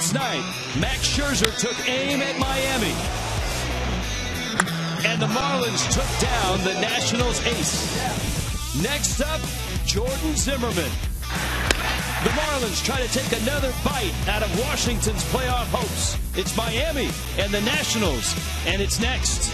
Last night, Max Scherzer took aim at Miami. And the Marlins took down the Nationals ace. Next up, Jordan Zimmermann. The Marlins try to take another bite out of Washington's playoff hopes. It's Miami and the Nationals, and it's next.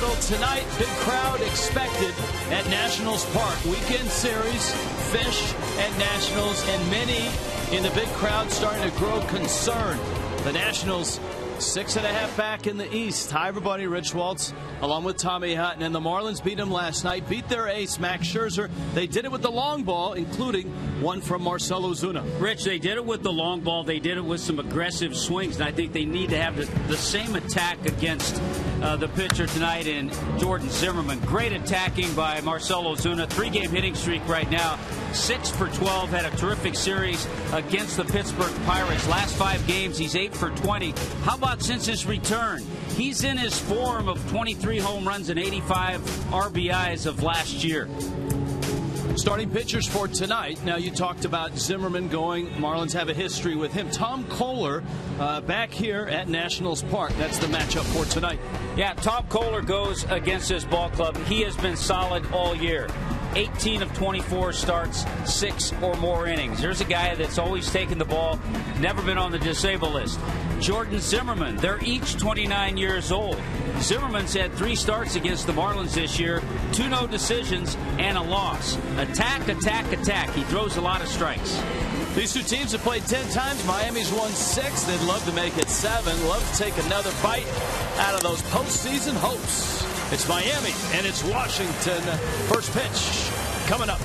Tonight, big crowd expected at Nationals Park. Weekend series, Fish at Nationals, and many in the big crowd starting to grow concerned. The Nationals six and a half back in the East. Hi, everybody. Rich Waltz, along with Tommy Hutton. And the Marlins beat them last night, beat their ace, Max Scherzer. They did it with the long ball, including one from Marcell Ozuna. Rich, they did it with the long ball. They did it with some aggressive swings, and I think they need to have the, the same attack against uh, the pitcher tonight in Jordan Zimmermann. Great attacking by Marcell Ozuna. Three-game hitting streak right now. Six for 12. Had a terrific series against the Pittsburgh Pirates. Last five games, he's eight for 20. How about since his return? He's in his form of 23 home runs and 85 RBIs of last year. Starting pitchers for tonight. Now, you talked about Zimmerman going. Marlins have a history with him. Tom Koehler uh, back here at Nationals Park. That's the matchup for tonight. Yeah, Tom Koehler goes against this ball club. He has been solid all year. 18 of 24 starts, six or more innings. There's a guy that's always taken the ball, never been on the disabled list. Jordan Zimmermann, they're each 29 years old. Zimmerman's had three starts against the Marlins this year, two no decisions, and a loss. Attack, attack, attack. He throws a lot of strikes. These two teams have played 10 times. Miami's won six. They'd love to make it seven. Love to take another bite out of those postseason hopes. It's Miami and it's Washington. First pitch coming up.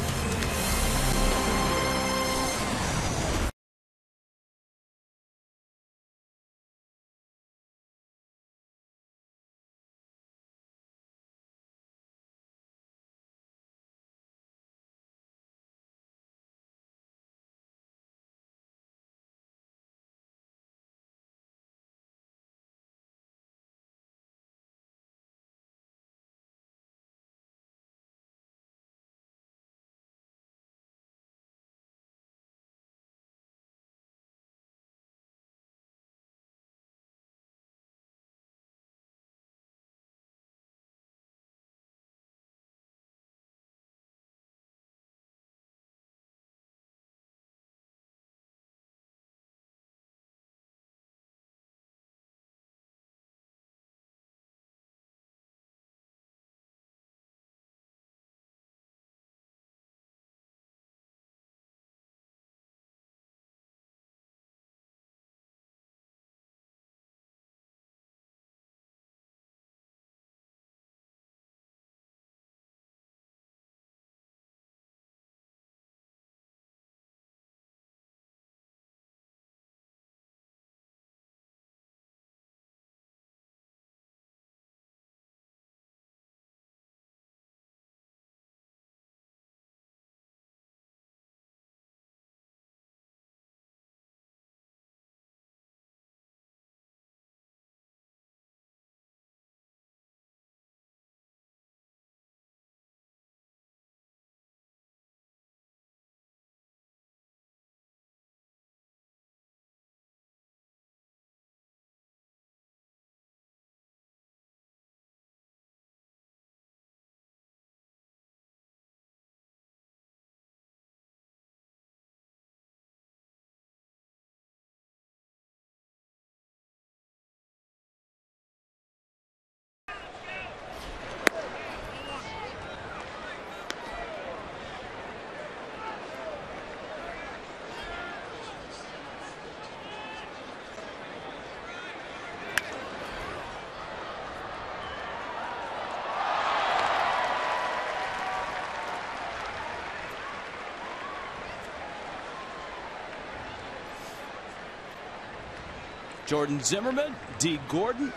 Jordan Zimmermann, D. Gordon.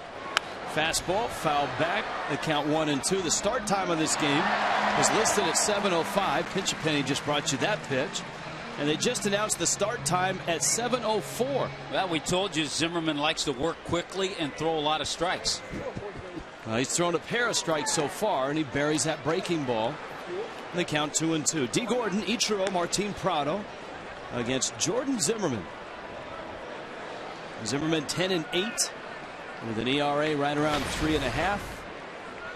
Fastball, foul back. The count one and two. The start time of this game is listed at 7.05. Pitch Penny just brought you that pitch. And they just announced the start time at 7.04. Well, we told you Zimmerman likes to work quickly and throw a lot of strikes. Well, he's thrown a pair of strikes so far, and he buries that breaking ball. They count two and two. D. Gordon, Ichiro, Martin Prado against Jordan Zimmermann. Zimmermann 10 and 8 with an ERA right around three and a half.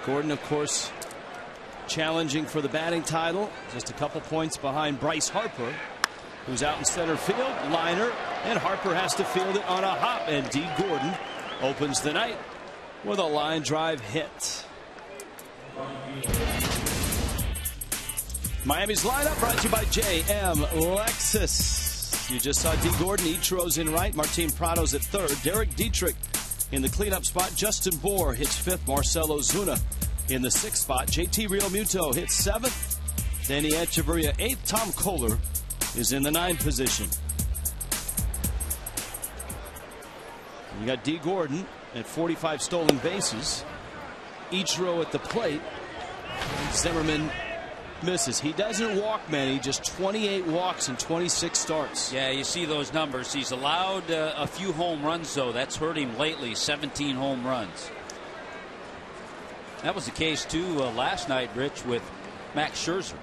Gordon, of course, challenging for the batting title, just a couple points behind Bryce Harper, who's out in center field. Liner, and Harper has to field it on a hop, and D. Gordon opens the night with a line drive hit. Miami's lineup brought to you by JM Lexus. You just saw D. Gordon, Ichiro's in right, Martin Prado's at third, Derek Dietrich in the cleanup spot, Justin Bour hits fifth, Marcell Ozuna in the sixth spot, JT Realmuto hits seventh, Adeiny Hechavarria eighth, Tom Koehler is in the ninth position. You got D. Gordon at 45 stolen bases. Ichiro at the plate. Zimmermann misses. He doesn't walk many, just 28 walks and 26 starts. Yeah, you see those numbers. He's allowed uh, a few home runs, though. That's hurt him lately 17 home runs. That was the case, too, uh, last night, Rich, with Max Scherzer.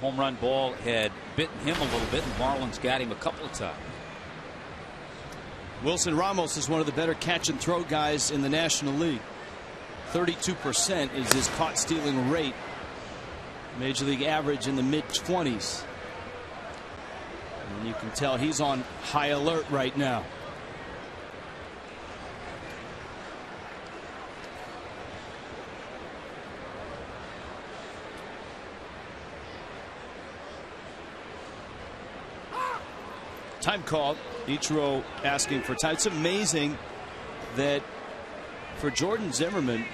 Home run ball had bitten him a little bit, and Marlins got him a couple of times. Wilson Ramos is one of the better catch and throw guys in the National League. 32% is his caught stealing rate. Major League average in the mid 20s. And you can tell he's on high alert right now. Time called. Ichiro asking for time. It's amazing that for Jordan Zimmermann,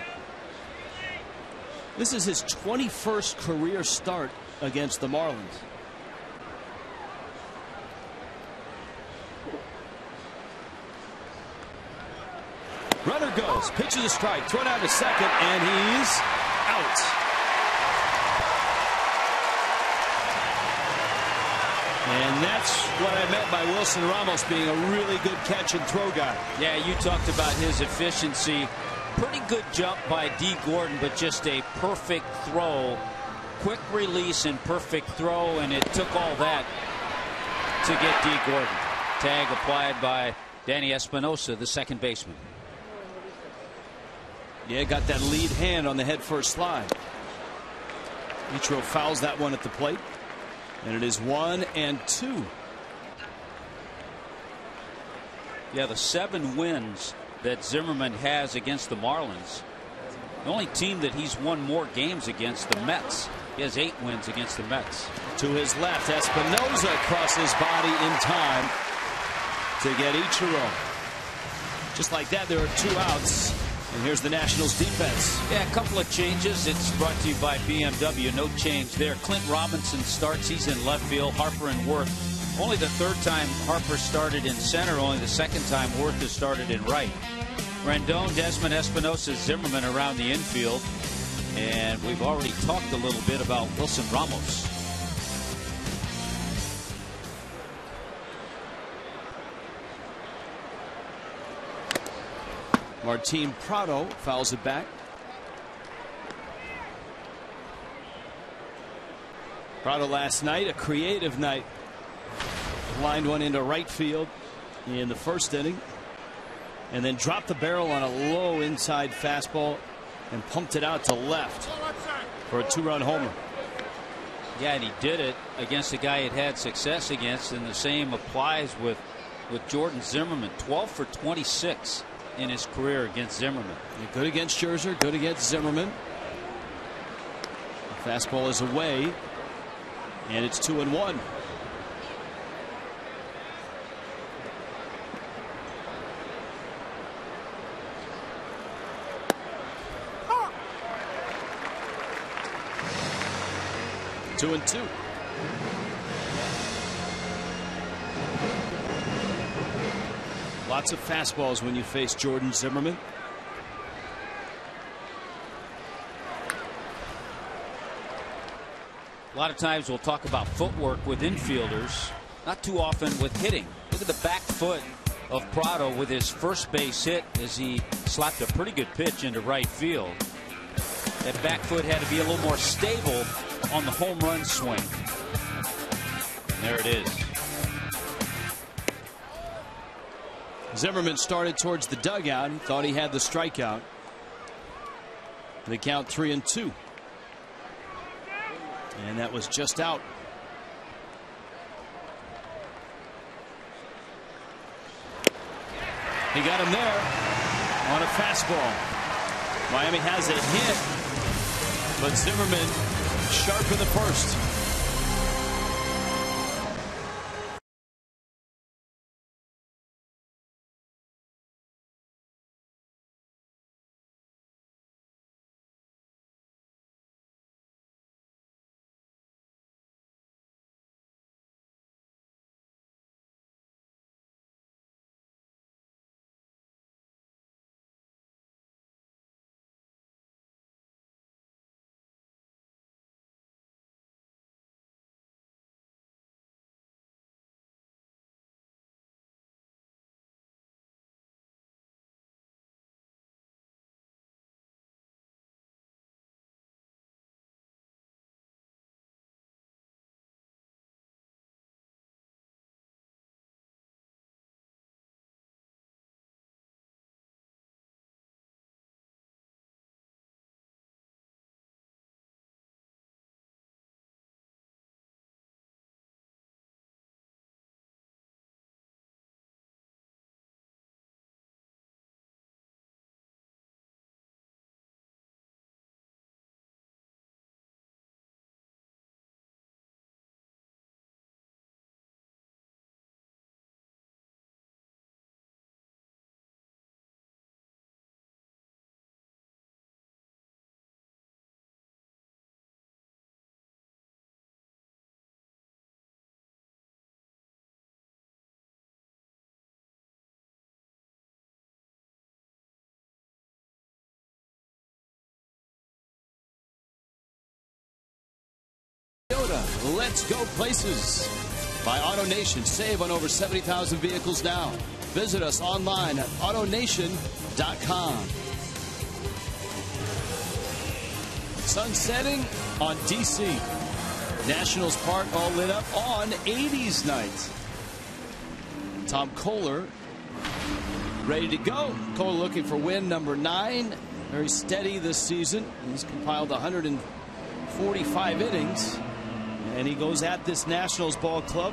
this is his 21st career start against the Marlins. Runner goes, pitches a strike, thrown out to second, and he's out. And that's what I meant by Wilson Ramos being a really good catch and throw guy. Yeah, you talked about his efficiency. Pretty good jump by D. Gordon, but just a perfect throw. Quick release and perfect throw, and it took all that to get D. Gordon. Tag applied by Danny Espinosa, the second baseman. Yeah, got that lead hand on the head first slide. Ichiro fouls that one at the plate. And it is one and two. Yeah, the seven wins that Zimmerman has against the Marlins. The only team that he's won more games against, the Mets. He has eight wins against the Mets. To his left, Espinosa crosses body in time to get Ichiro. Just like that, there are two outs. And here's the Nationals defense. Yeah, a couple of changes. It's brought to you by BMW. No change there. Clint Robinson starts. He's in left field. Harper and Werth. Only the third time Harper started in center. Only the second time Werth has started in right. Rendon, Desmond Espinosa, Zimmerman around the infield. And we've already talked a little bit about Wilson Ramos. Martin Prado fouls it back. Prado last night, a creative night. Lined one into right field in the first inning. And then dropped the barrel on a low inside fastball and pumped it out to left for a two run homer. Yeah, and he did it against a guy he'd had success against, and the same applies with with Jordan Zimmermann, 12 for 26 in his career against Zimmermann. Good against Scherzer, good against Zimmerman. The fastball is away, and it's two and one. Two and two. Lots of fastballs when you face Jordan Zimmermann. A lot of times we'll talk about footwork with infielders. not too often with hitting. Look at the back foot of Prado with his first base hit as he slapped a pretty good pitch into right field. That back foot had to be a little more stable on the home run swing. There it is. Zimmerman started towards the dugout. He thought he had the strikeout. They count three and two. And that was just out. He got him there on a fastball. Miami has a hit, but Zimmerman sharp in the first. Toyota, let's go places. By AutoNation, save on over 70,000 vehicles now. Visit us online at AutoNation.com. Sun setting on DC. Nationals Park all lit up on 80s night. Tom Koehler ready to go. Koehler looking for win number nine. Very steady this season. He's compiled 145 innings. And he goes at this Nationals ball club.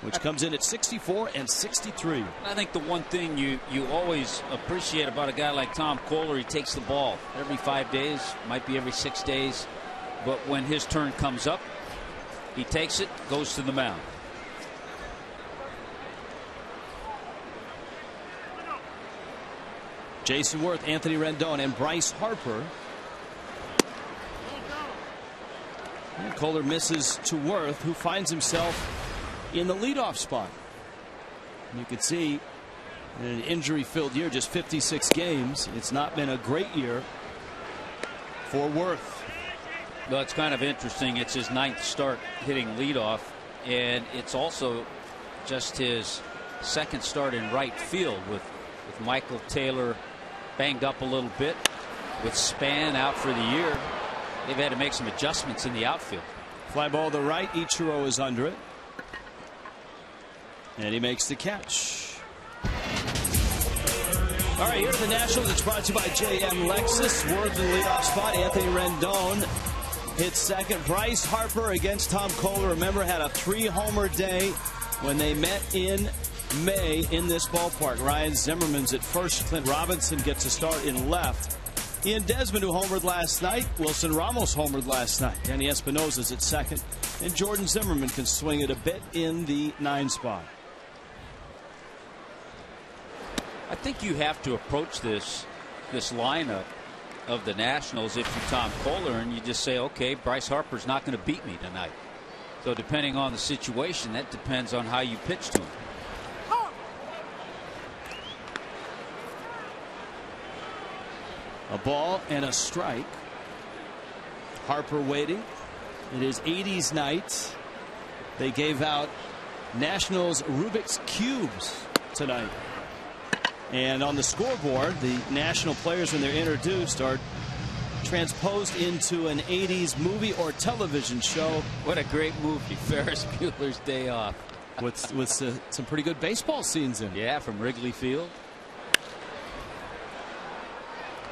Which comes in at 64 and 63. I think the one thing you you always appreciate about a guy like Tom Koehler, he takes the ball every five days, might be every six days, but when his turn comes up, he takes it, goes to the mound. Jayson Werth, Anthony Rendon, and Bryce Harper And Koehler misses to Werth, who finds himself in the leadoff spot. You can see in an injury-filled year, just 56 games. It's not been a great year for Werth. Well, it's kind of interesting. It's his ninth start hitting leadoff, and it's also just his second start in right field with, with Michael Taylor banged up a little bit, with Span out for the year they've had to make some adjustments in the outfield. Fly ball to right. Ichiro is under it. And he makes the catch. All right, here the Nationals. It's brought to you by JM Lexus. Werth the leadoff spot. Anthony Rendon hits second. Bryce Harper against Tom Koehler. Remember, had a three-homer day when they met in May in this ballpark. Ryan Zimmerman's at first. Clint Robinson gets a start in left. Ian Desmond, who homered last night. Wilson Ramos homered last night. Danny Espinosa's at second. And Jordan Zimmermann can swing it a bit in the nine spot. I think you have to approach this this lineup of the Nationals if you're Tom Koehler and you just say, okay, Bryce Harper's not going to beat me tonight. So depending on the situation, that depends on how you pitch to him. A ball and a strike. Harper waiting. It is 80s night. They gave out Nationals Rubik's Cubes tonight. And on the scoreboard, the national players, when they're introduced, are transposed into an 80s movie or television show. What a great movie, Ferris Bueller's Day Off. with with uh, some pretty good baseball scenes in. Yeah, from Wrigley Field.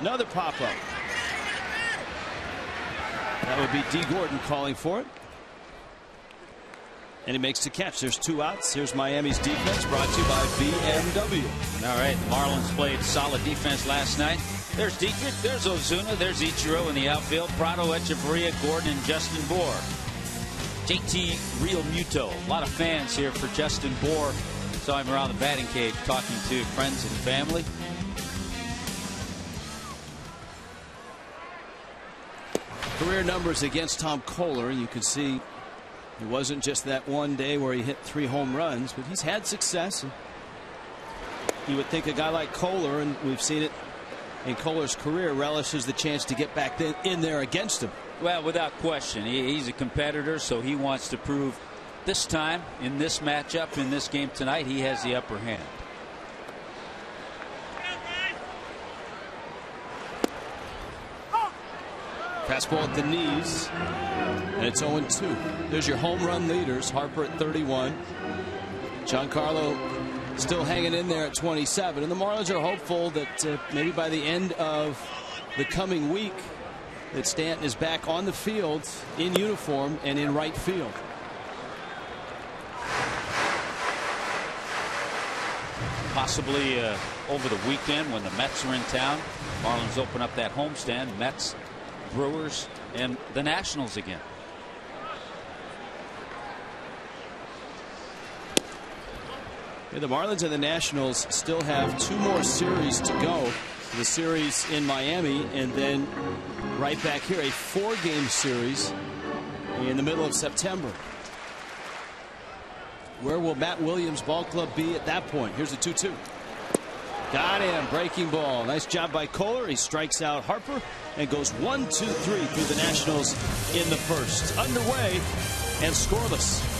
Another pop up. That would be D. Gordon calling for it. And he makes the catch. There's two outs. Here's Miami's defense brought to you by BMW. All right, the Marlins played solid defense last night. There's Dietrich, there's Ozuna, there's Ichiro in the outfield, Prado, Hechavarria, Gordon, and Justin Bour. JT Realmuto. A lot of fans here for Justin Bour. Saw him around the batting cage talking to friends and family. Career numbers against Tom Koehler. You can see it wasn't just that one day where he hit three home runs, but he's had success. You would think a guy like Koehler, and we've seen it in Koehler's career, relishes the chance to get back in there against him. Well, without question, he's a competitor, so he wants to prove this time in this matchup, in this game tonight, he has the upper hand. Fastball at the knees. And it's 0 2. There's your home run leaders. Harper at 31. Giancarlo still hanging in there at 27. And the Marlins are hopeful that uh, maybe by the end of the coming week, that Stanton is back on the field in uniform and in right field. Possibly uh, over the weekend when the Mets are in town, Marlins open up that homestand. Mets Brewers and the Nationals again. Yeah, the Marlins and the Nationals still have two more series to go. The series in Miami and then right back here a four game series in the middle of September. Where will Matt Williams Ball Club be at that point? Here's the 2 2. Got him. Breaking ball. Nice job by Koehler. He strikes out Harper and goes one, two, three through the Nationals in the first. Underway and scoreless.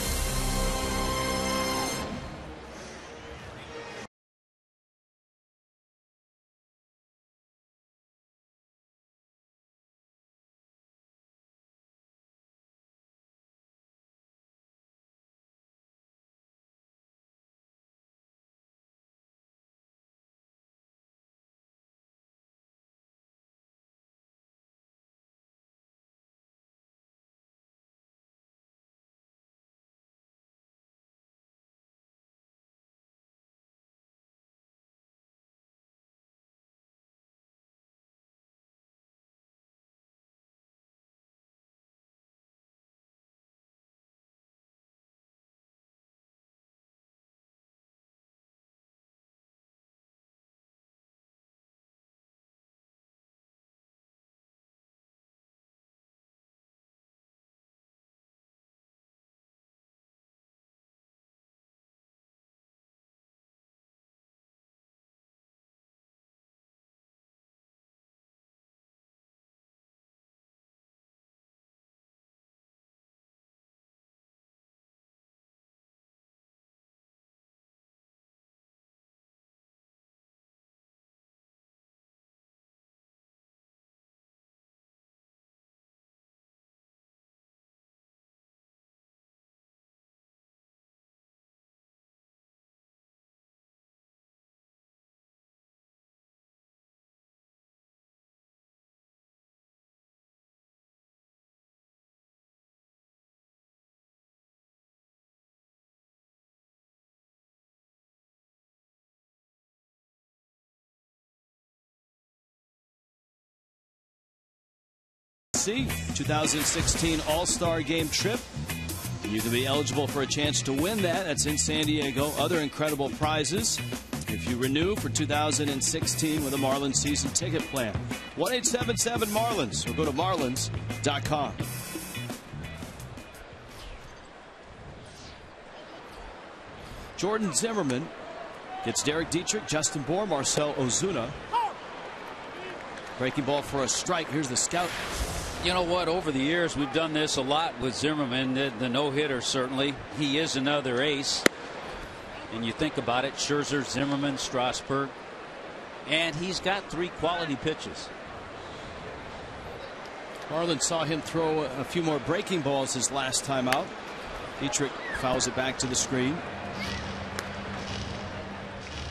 See 2016 All-Star Game trip. You can be eligible for a chance to win that. That's in San Diego. Other incredible prizes if you renew for 2016 with a Marlins season ticket plan. 1877 Marlins or go to marlins.com. Jordan Zimmermann gets Derek Dietrich, Justin Bour, Marcell Ozuna. Breaking ball for a strike. Here's the scout You know what? Over the years, we've done this a lot with Zimmerman. The, the no hitter, certainly. He is another ace. And you think about it Scherzer, Zimmerman, Strasburg. And he's got three quality pitches. Marlin saw him throw a few more breaking balls his last time out. Dietrich fouls it back to the screen.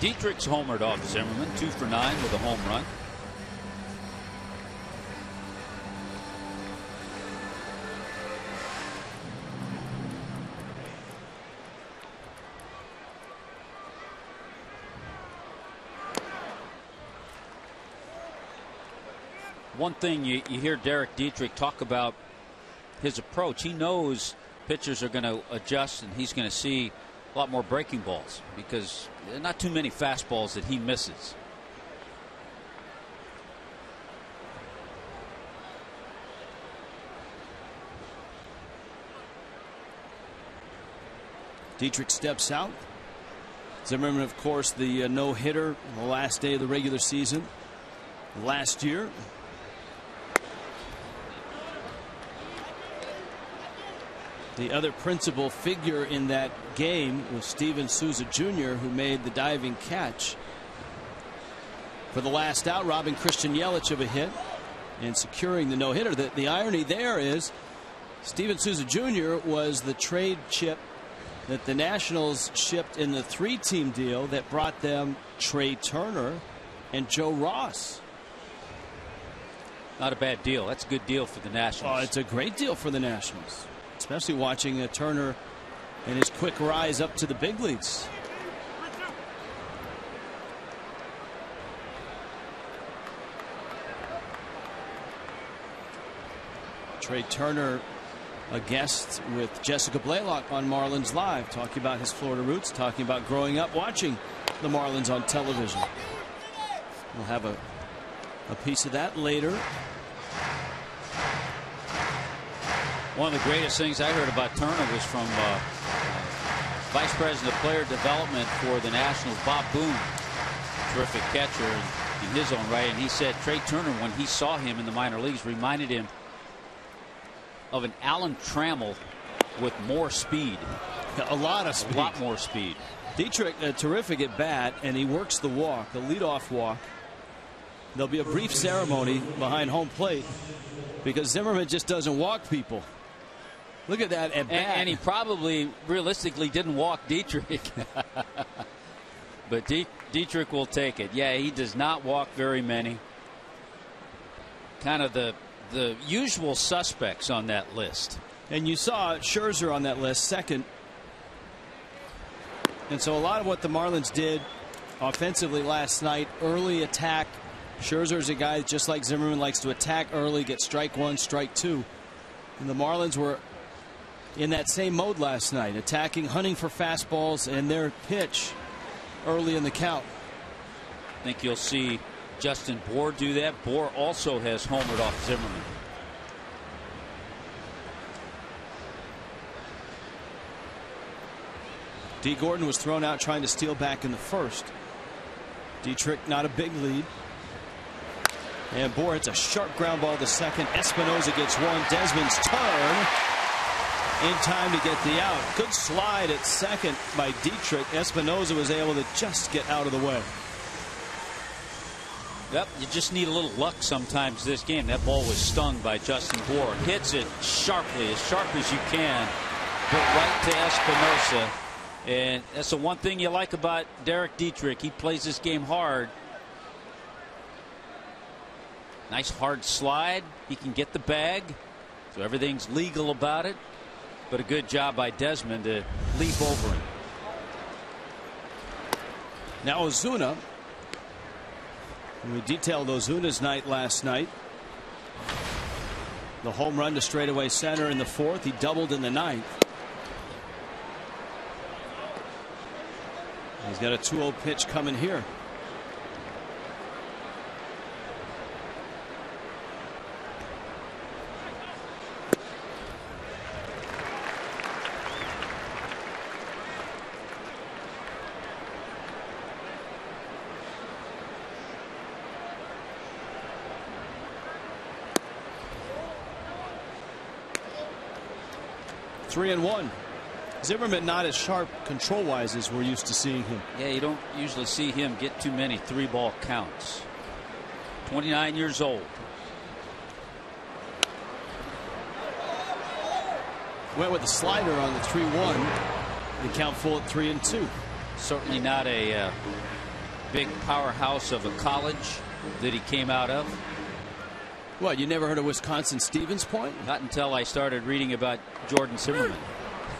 Dietrich's homered off Zimmerman, two for nine with a home run. One thing you, you hear Derek Dietrich talk about his approach. He knows pitchers are going to adjust and he's going to see a lot more breaking balls because not too many fastballs that he misses. Dietrich steps out. Zimmerman, of course, the uh, no hitter on the last day of the regular season last year. The other principal figure in that game was Steven Souza Jr., who made the diving catch for the last out, robbing Christian Yelich of a hit and securing the no hitter. The, the irony there is Steven Souza Jr. was the trade chip that the Nationals shipped in the three team deal that brought them Trea Turner and Joe Ross. Not a bad deal. That's a good deal for the Nationals. Oh, it's a great deal for the Nationals especially watching uh, Turner and his quick rise up to the big leagues. Trea Turner, a guest with Jessica Blaylock on Marlins Live, talking about his Florida roots, talking about growing up watching the Marlins on television. We'll have a, a piece of that later. One of the greatest things I heard about Turner was from uh, Vice President of Player Development for the Nationals, Bob Boone, terrific catcher in, in his own right. And he said Trea Turner, when he saw him in the minor leagues, reminded him of an Alan Trammell with more speed. A lot of speed. A lot more speed. Dietrich, uh, terrific at bat, and he works the walk, the leadoff walk. There'll be a brief ceremony behind home plate because Zimmerman just doesn't walk people. Look at that at. And, and he probably realistically didn't walk Dietrich. but Dietrich will take it. Yeah, he does not walk very many. Kind of the the usual suspects on that list. And you saw Scherzer on that list, second. And so a lot of what the Marlins did offensively last night, early attack. Scherzer is a guy just like Zimmerman likes to attack early, get strike one, strike two. And the Marlins were in that same mode last night, attacking, hunting for fastballs and their pitch early in the count. I think you'll see Justin Bour do that. Bour also has homered off Zimmerman. D. Gordon was thrown out trying to steal back in the first. Dietrich not a big lead. And Bour hits a sharp ground ball to second. Espinosa gets one. Desmond's turn in time to get the out. Good slide at second by Dietrich. Espinosa was able to just get out of the way. Yep, you just need a little luck sometimes this game. That ball was stung by Justin Bour. Hits it sharply, as sharp as you can, but right to Espinosa. And that's the one thing you like about Derek Dietrich. He plays this game hard. Nice hard slide. He can get the bag. So everything's legal about it but a good job by Desmond to leap over him. Now Ozuna. We detailed Ozuna's night last night. The home run to straightaway center in the fourth. He doubled in the ninth. He's got a 2-0 pitch coming here. Three and one. Zimmerman not as sharp control wise as we're used to seeing him. Yeah, you don't usually see him get too many three ball counts. 29 years old. Went with the slider on the 3 1. The count full at 3 and 2. Certainly not a uh, big powerhouse of a college that he came out of. What, you never heard of Wisconsin Stevens Point? Not until I started reading about Jordan Zimmermann.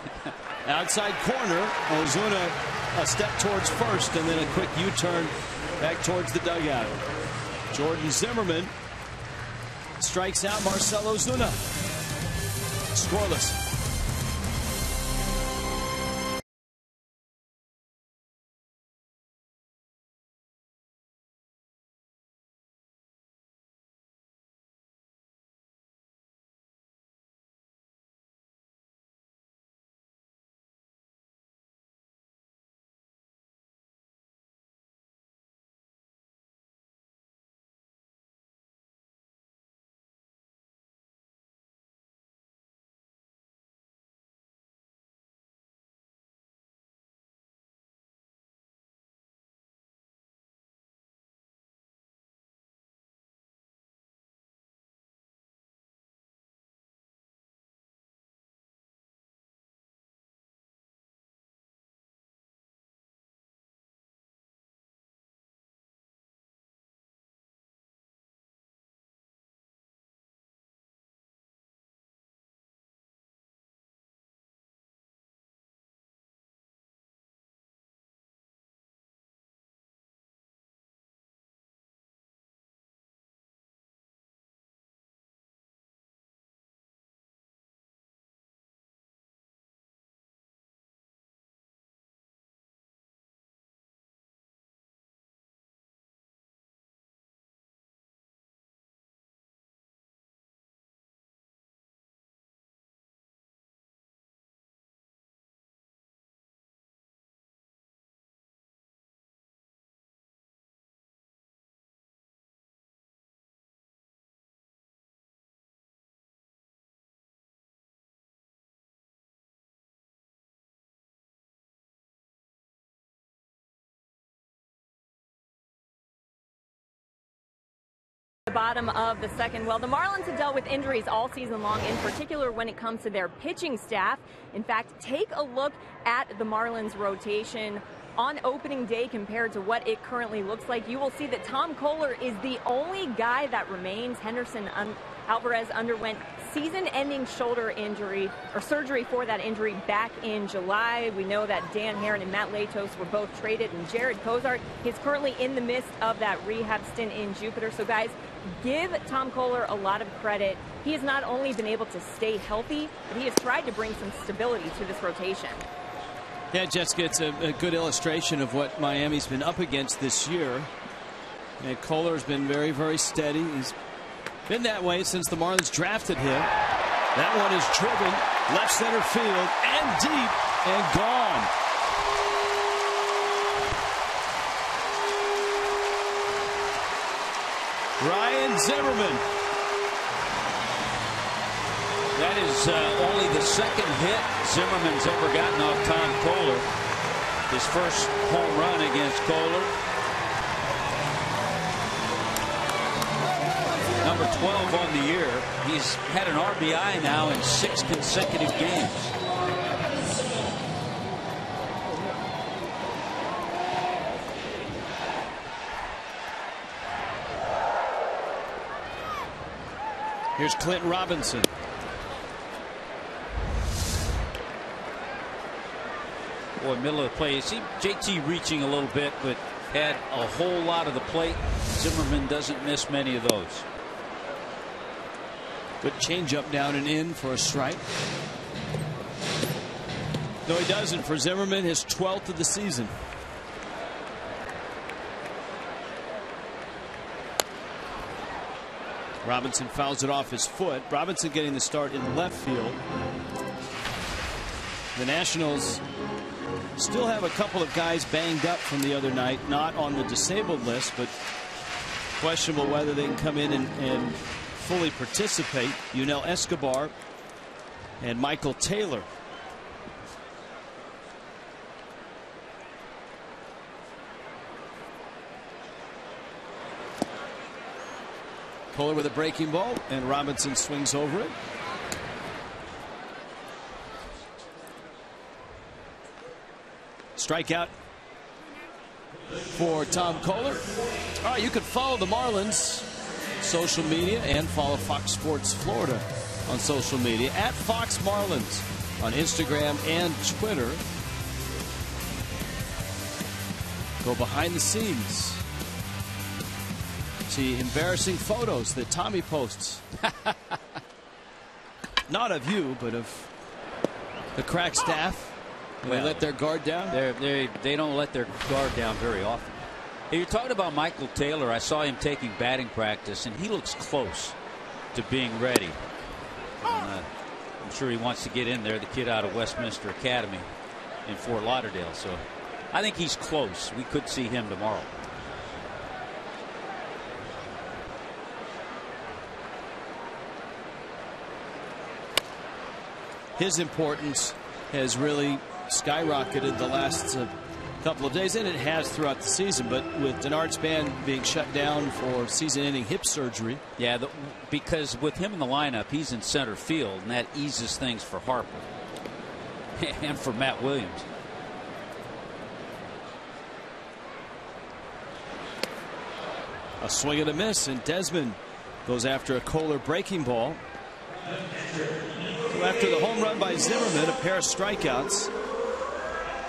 Outside corner, Ozuna a step towards first and then a quick U-turn back towards the dugout. Jordan Zimmermann strikes out Marcell Ozuna. Scoreless. Bottom of the second. Well, the Marlins have dealt with injuries all season long, in particular when it comes to their pitching staff. In fact, take a look at the Marlins rotation on opening day compared to what it currently looks like. You will see that Tom Koehler is the only guy that remains. Henderson un- Alvarez underwent season-ending shoulder injury or surgery for that injury back in July. We know that Dan Haren and Matt Latos were both traded, and Jared Cosart is currently in the midst of that rehab stint in Jupiter. So, guys, give Tom Koehler a lot of credit. He has not only been able to stay healthy, but he has tried to bring some stability to this rotation. Yeah, Jessica, it's a, a good illustration of what Miami's been up against this year. And Koehler has been very, very steady. He's been that way since the Marlins drafted him. That one is driven left center field and deep and gone. Zimmerman. That is uh, only the second hit Zimmerman's ever gotten off Tom Koehler. His first home run against Koehler. Number 12 on the year. He's had an RBI now in six consecutive games. Here's Clint Robinson. Boy, middle of the play. You see JT reaching a little bit, but had a whole lot of the plate. Zimmerman doesn't miss many of those. Good changeup down and in for a strike. No, he doesn't. For Zimmerman, his 12th of the season. Robinson fouls it off his foot. Robinson getting the start in left field. The Nationals still have a couple of guys banged up from the other night, not on the disabled list, but questionable whether they can come in and, and fully participate. Yunel Escobar and Michael Taylor Koehler with a breaking ball, and Robinson swings over it. Strikeout for Tom Koehler. All right, you can follow the Marlins social media and follow Fox Sports Florida on social media at Fox Marlins on Instagram and Twitter. Go behind the scenes. See embarrassing photos that Tommy posts. Not of you, but of the crack staff. Well, they let their guard down. They they don't let their guard down very often. You're talking about Michael Taylor. I saw him taking batting practice, and he looks close to being ready. And, uh, I'm sure he wants to get in there. The kid out of Westminster Academy in Fort Lauderdale. So I think he's close. We could see him tomorrow. His importance has really skyrocketed the last uh, couple of days, and it has throughout the season. But with Denard Span being shut down for season-ending hip surgery, yeah, the, because with him in the lineup, he's in center field, and that eases things for Harper and for Matt Williams. A swing and a miss, and Desmond goes after a Koehler breaking ball. So after the home run by Zimmerman, a pair of strikeouts.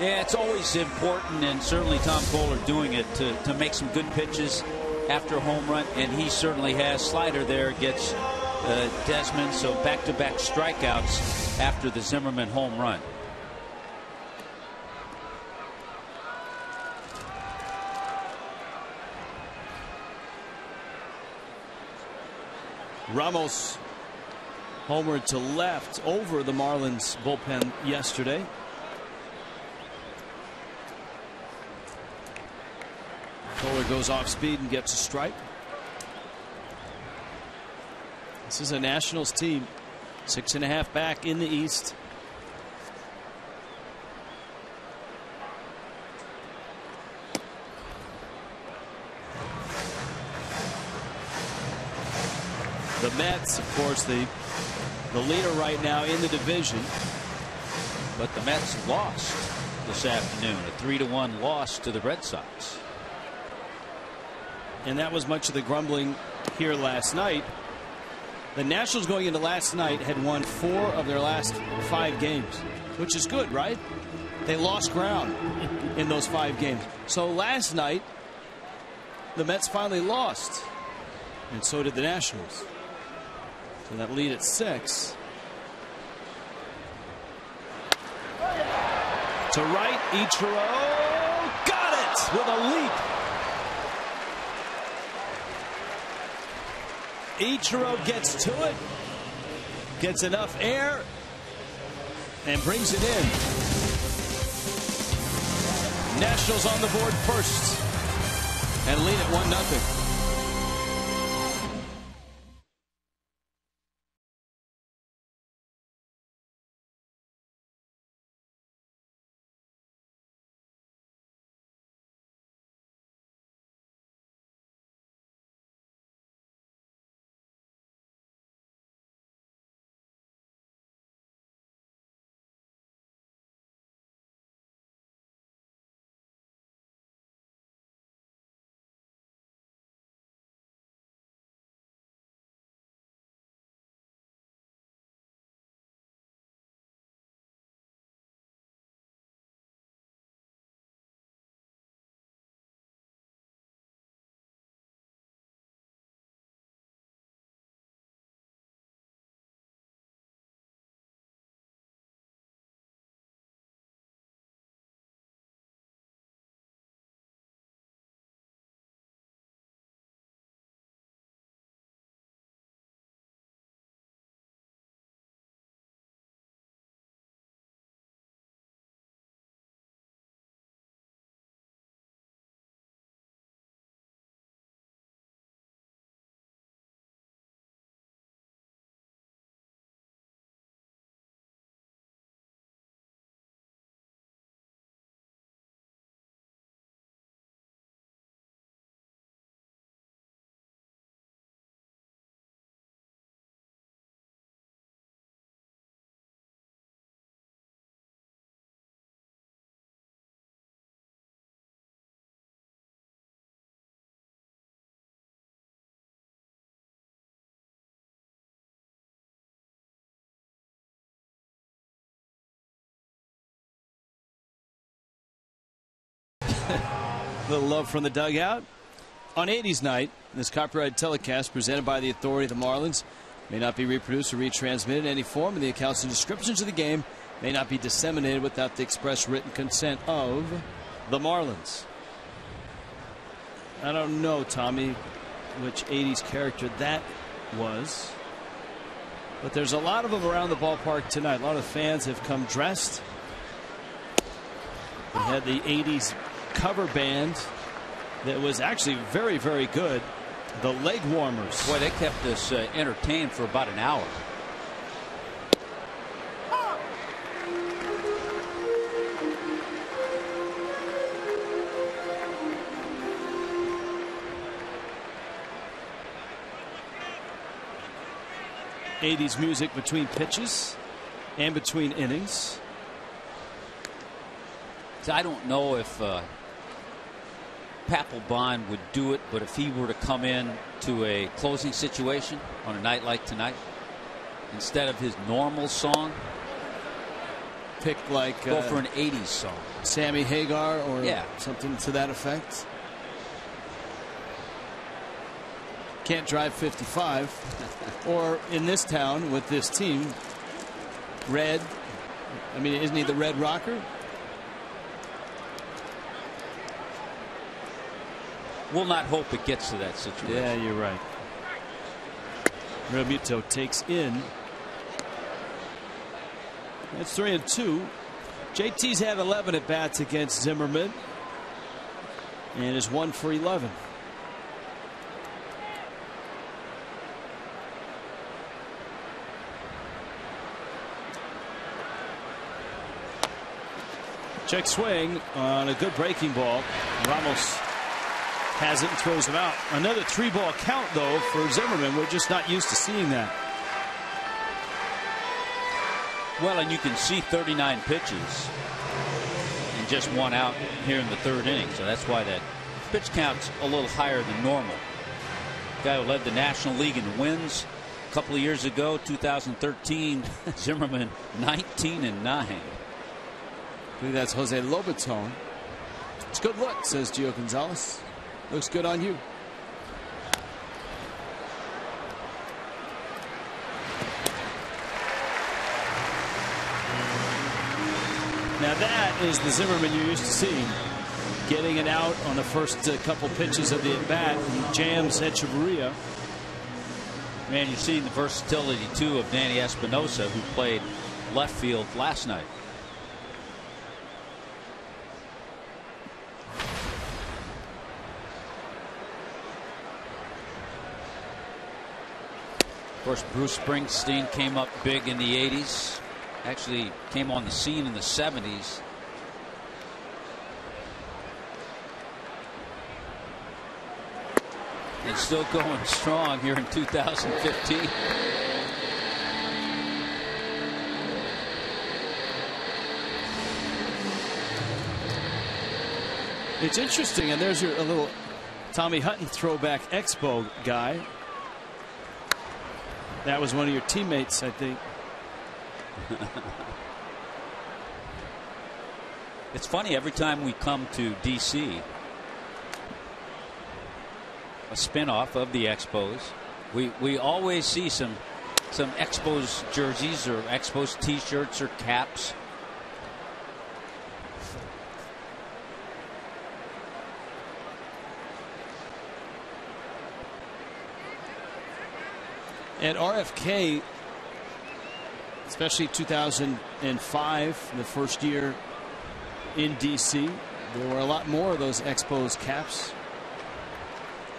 Yeah, it's always important, and certainly Tom Koehler doing it to, to make some good pitches after a home run, and he certainly has. Slider there gets uh, Desmond, so back to back strikeouts after the Zimmerman home run. Ramos homered to left over the Marlins bullpen yesterday. Koehler goes off speed and gets a strike. This is a Nationals team, six and a half back in the East. The Mets, of course, the the leader right now in the division. But the Mets lost this afternoon, a three to one loss to the Red Sox. And that was much of the grumbling here last night. The Nationals going into last night had won four of their last five games, which is good, right? They lost ground in those five games. So last night, the Mets finally lost, and so did the Nationals. So that lead at six. To right, Ichiro got it with a leap. Ichiro gets to it, gets enough air, and brings it in. Nationals on the board first and lead at 1 0. Little love from the dugout. On 80s night, this copyrighted telecast presented by the authority of the Marlins may not be reproduced or retransmitted in any form, and the accounts and descriptions of the game may not be disseminated without the express written consent of the Marlins. I don't know, Tommy, which 80s character that was. But there's a lot of them around the ballpark tonight. A lot of fans have come dressed. We had the 80s cover band that was actually very, very good. The leg warmers. Boy, they kept us uh, entertained for about an hour. Eighties music between pitches and between innings. So I don't know if uh, Papelbon would do it, but if he were to come in to a closing situation on a night like tonight, instead of his normal song, pick like go uh, for an 80s song. Sammy Hagar or Yeah. something to that effect. Can't drive 55. or in this town with this team, Red. I mean, isn't he the Red Rocker? We'll not hope it gets to that situation. Yeah, you're right. Realmuto takes in. That's three and two. JT's had 11 at bats against Zimmermann and is one for 11. Check swing on a good breaking ball. Ramos has it and throws him out. Another three ball count, though, for Zimmermann. We're just not used to seeing that. Well, and you can see 39 pitches and just one out here in the third inning. So that's why that pitch count's a little higher than normal. Guy who led the National League in wins a couple of years ago, 2013. Zimmermann 19 and 9. I believe that's Jose Lobaton. It's good luck, says Gio Gonzalez. Looks good on you. Now that is the Zimmermann you're used to see Getting it out on the first uh, couple pitches of the at bat. He jams Hechavarria. Man, you're seeing the versatility, too, of Danny Espinosa, who played left field last night. Course, Bruce Springsteen came up big in the 80s. Actually came on the scene in the 70s. And still going strong here in 2015. It's interesting, and there's your a little Tommy Hutton throwback expo guy. That was one of your teammates, I think. It's funny every time we come to DC, a spinoff of the Expos, we we always see some some Expos jerseys or Expos T-shirts or caps. At RFK, especially 2005, the first year in DC, there were a lot more of those Expos caps.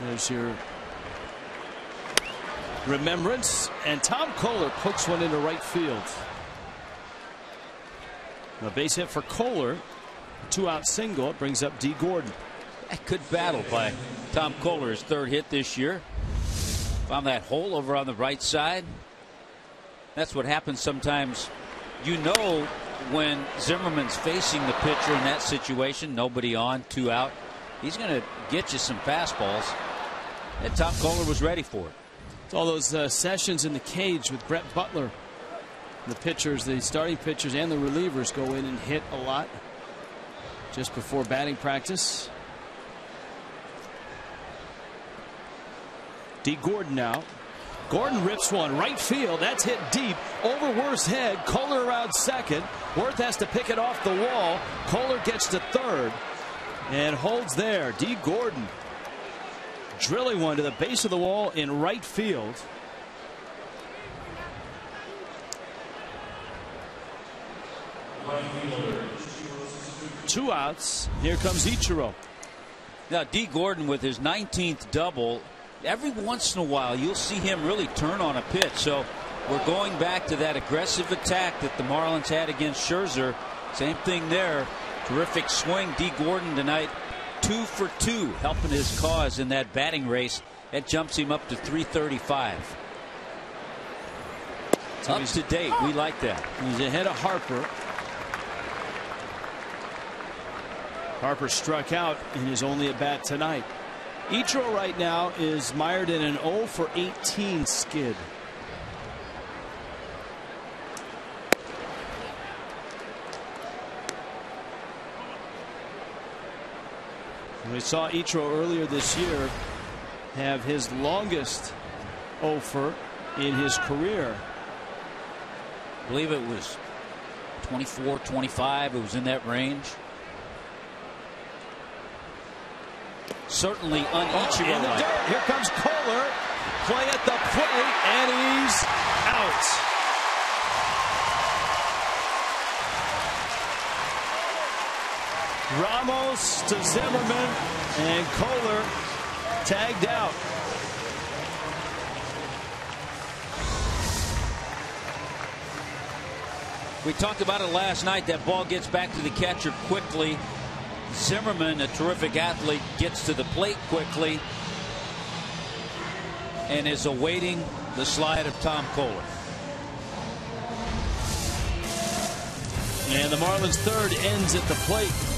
There's your remembrance. And Tom Koehler pokes one into right field. A base hit for Koehler. Two out single. It brings up D. Gordon. A good battle by Tom Koehler, his third hit this year. Found that hole over on the right side. That's what happens sometimes. You know when Zimmermann's facing the pitcher in that situation, nobody on, two out, he's going to get you some fastballs. And Tom Koehler was ready for it. It's all those uh, sessions in the cage with Brett Butler. The pitchers, the starting pitchers and the relievers go in and hit a lot. just before batting practice. Dee Gordon now. Gordon rips one right field. That's hit deep over Werth's head. Koehler around second. Werth has to pick it off the wall. Koehler gets to third and holds there. D. Gordon drilling one to the base of the wall in right field. Two outs. Here comes Ichiro. Now, D. Gordon with his 19th double. Every once in a while, you'll see him really turn on a pitch. So we're going back to that aggressive attack that the Marlins had against Scherzer. Same thing there. Terrific swing. D. Gordon tonight, two for two, helping his cause in that batting race. That jumps him up to 335. So up to date. We like that. He's ahead of Harper. Harper struck out in his only at bat tonight. Ichiro right now is mired in an 0 for 18 skid. We saw Ichiro earlier this year have his longest offer in his career. I believe it was 24, 25. It was in that range. Certainly un oh, in the dirt. Here comes Koehler. Play at the plate, and he's out. Ramos to Zimmermann and Koehler tagged out. We talked about it last night. That ball gets back to the catcher quickly. Zimmermann, a terrific athlete, gets to the plate quickly and is awaiting the slide of Tom Koehler. And the Marlins' third ends at the plate.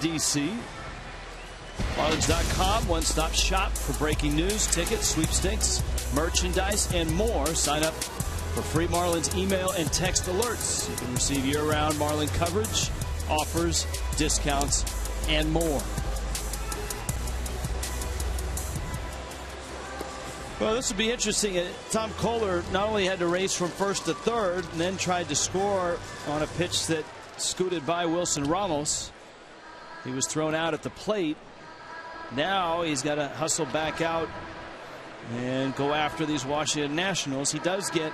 D.C. Marlins.com, one stop shop for breaking news, tickets, sweepstakes, merchandise, and more. Sign up for free Marlins email and text alerts. You can receive year round Marlin coverage, offers, discounts, and more. Well, this would be interesting. Uh, Tom Koehler not only had to race from first to third and then tried to score on a pitch that scooted by Wilson Ramos. He was thrown out at the plate. Now he's got to hustle back out and go after these Washington Nationals. He does get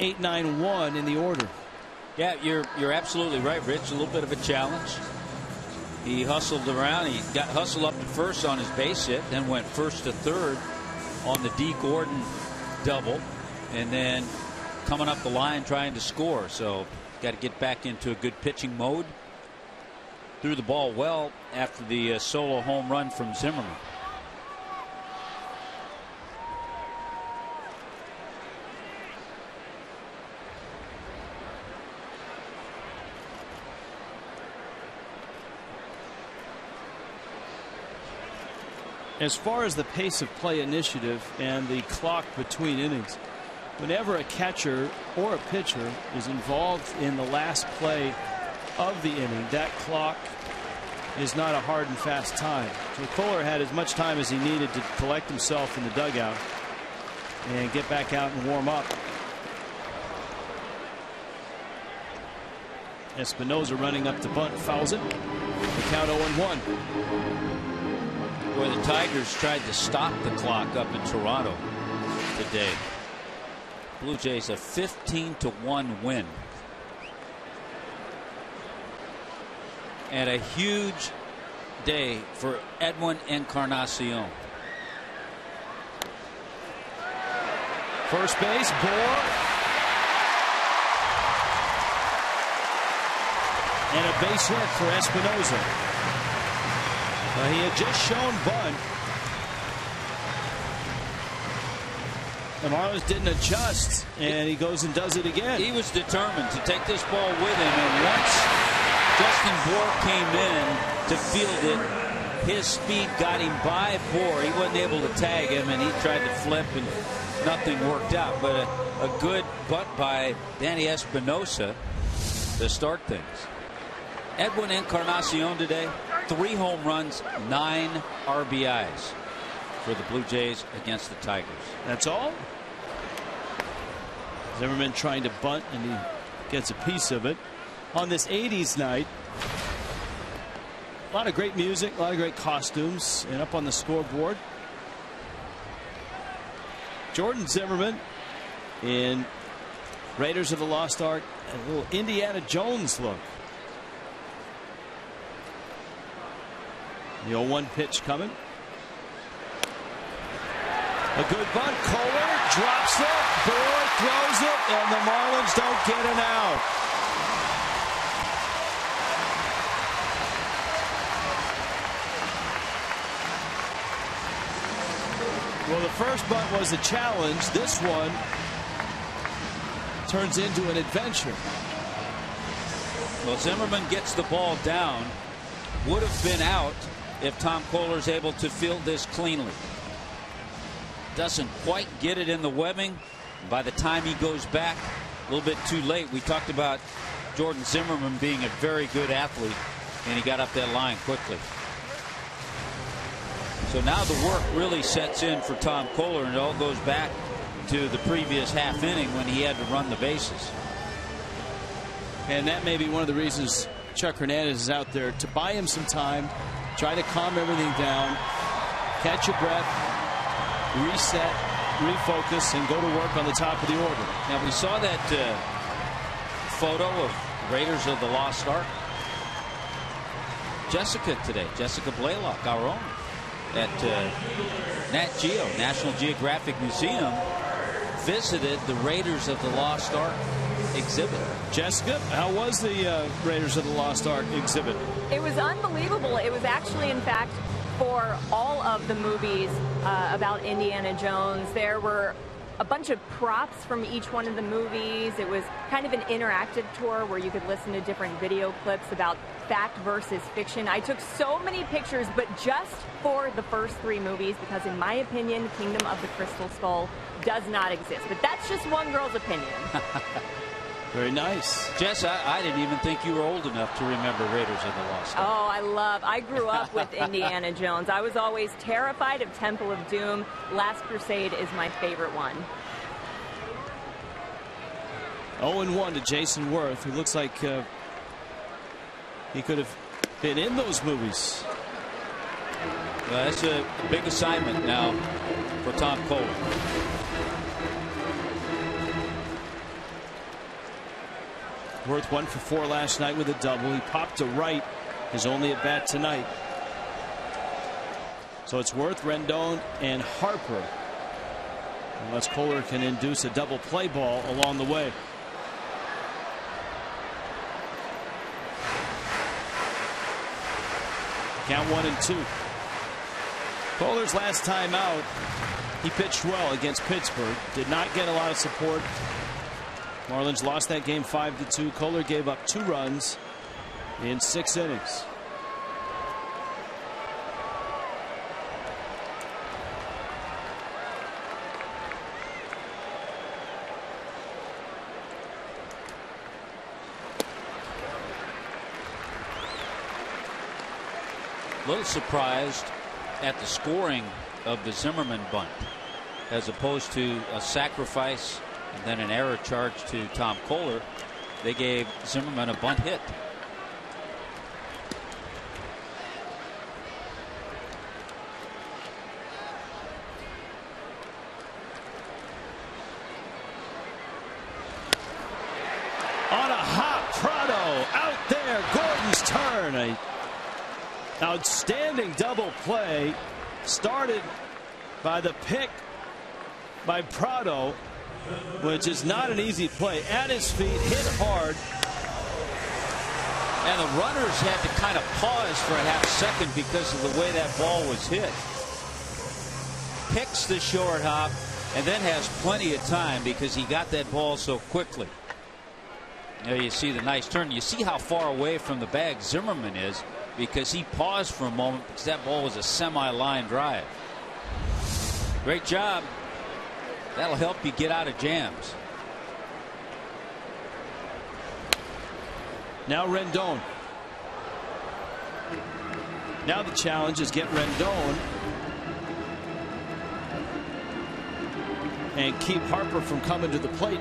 8-9-1 in the order. Yeah, you're you're absolutely right, Rich. A little bit of a challenge. He hustled around. He got hustled up to first on his base hit, then went first to third on the D Gordon double, and then coming up the line trying to score. So got to get back into a good pitching mode. Threw the ball well after the uh, solo home run from Zimmerman. As far as the pace of play initiative and the clock between innings, whenever a catcher or a pitcher is involved in the last play of the inning, that clock is not a hard and fast time. So Koehler had as much time as he needed to collect himself in the dugout and get back out and warm up. Espinosa running up to bunt fouls it. The count 0 1 where the Tigers tried to stop the clock up in Toronto today. Blue Jays a 15 to 1 win. And a huge day for Edwin Encarnacion. First base, Bour. And a base hit for Espinosa. Uh, he had just shown bunt. The Marlins didn't adjust, and he goes and does it again. He was determined to take this ball with him, and once Justin Bour came in to field it, his speed got him by Bour. He wasn't able to tag him, and he tried to flip, and nothing worked out. But a, a good butt by Danny Espinosa to start things. Edwin Encarnacion today three home runs, nine RBIs for the Blue Jays against the Tigers. That's all. Zimmermann trying to bunt and he gets a piece of it. On this 80s night, a lot of great music, a lot of great costumes, and up on the scoreboard, Jordan Zimmermann in Raiders of the Lost Ark, a little Indiana Jones look. The 0 1 pitch coming. A good bunt. Koehler drops it. Bour throws it, and the Marlins don't get an out. Well, the first bunt was a challenge. This one turns into an adventure. Well, Zimmermann gets the ball down. Would have been out if Tom Koehler is able to field this cleanly. Doesn't quite get it in the webbing. By the time he goes back, a little bit too late. We talked about Jordan Zimmermann being a very good athlete, and he got up that line quickly. So now the work really sets in for Tom Koehler, and it all goes back to the previous half inning when he had to run the bases. And that may be one of the reasons Chuck Hernandez is out there to buy him some time try to calm everything down, catch your breath, reset, refocus, and go to work on the top of the order. Now, we saw that uh, photo of Raiders of the Lost Ark. Jessica today, Jessica Blaylock, our own, at uh, Nat Geo, National Geographic Museum, visited the Raiders of the Lost Ark exhibit. Jessica, how was the uh, Raiders of the Lost Ark exhibit? It was unbelievable. It was actually, in fact, for all of the movies uh, about Indiana Jones. There were a bunch of props from each one of the movies. It was kind of an interactive tour where you could listen to different video clips about fact versus fiction. I took so many pictures, but just for the first three movies, because in my opinion, Kingdom of the Crystal Skull does not exist. But that's just one girl's opinion. Very nice. Jess, I, I, didn't even think you were old enough to remember Raiders of the Lost Ark. Oh, I love, I grew up with Indiana Jones. I was always terrified of Temple of Doom. Last Crusade is my favorite one. 0-1 to Jayson Werth, who looks like uh, he could have been in those movies. Well, that's a big assignment now for Tom Koehler. Werth one for four last night with a double. He popped to right his only at bat tonight. So it's Werth, Rendon, and Harper Unless Koehler can induce a double play ball along the way. Count one and two. Koehler's last time out, he pitched well against Pittsburgh. Did not get a lot of support. Marlins lost that game 5 to 2. Koehler gave up two runs in six innings. A little surprised at the scoring of the Zimmermann bunt as opposed to a sacrifice and then an error charge to Tom Koehler. They gave Zimmermann a bunt hit. On a hot Prado out there Gordon's turn a outstanding double play started by the pick by Prado which is not an easy play at his feet hit hard and the runners had to kind of pause for a half second because of the way that ball was hit picks the short hop and then has plenty of time because he got that ball so quickly. There you see the nice turn. You see how far away from the bag Zimmermann is because he paused for a moment because that ball was a semi line drive. Great job. That'll help you get out of jams. Now Rendon. Now the challenge is get Rendon and keep Harper from coming to the plate.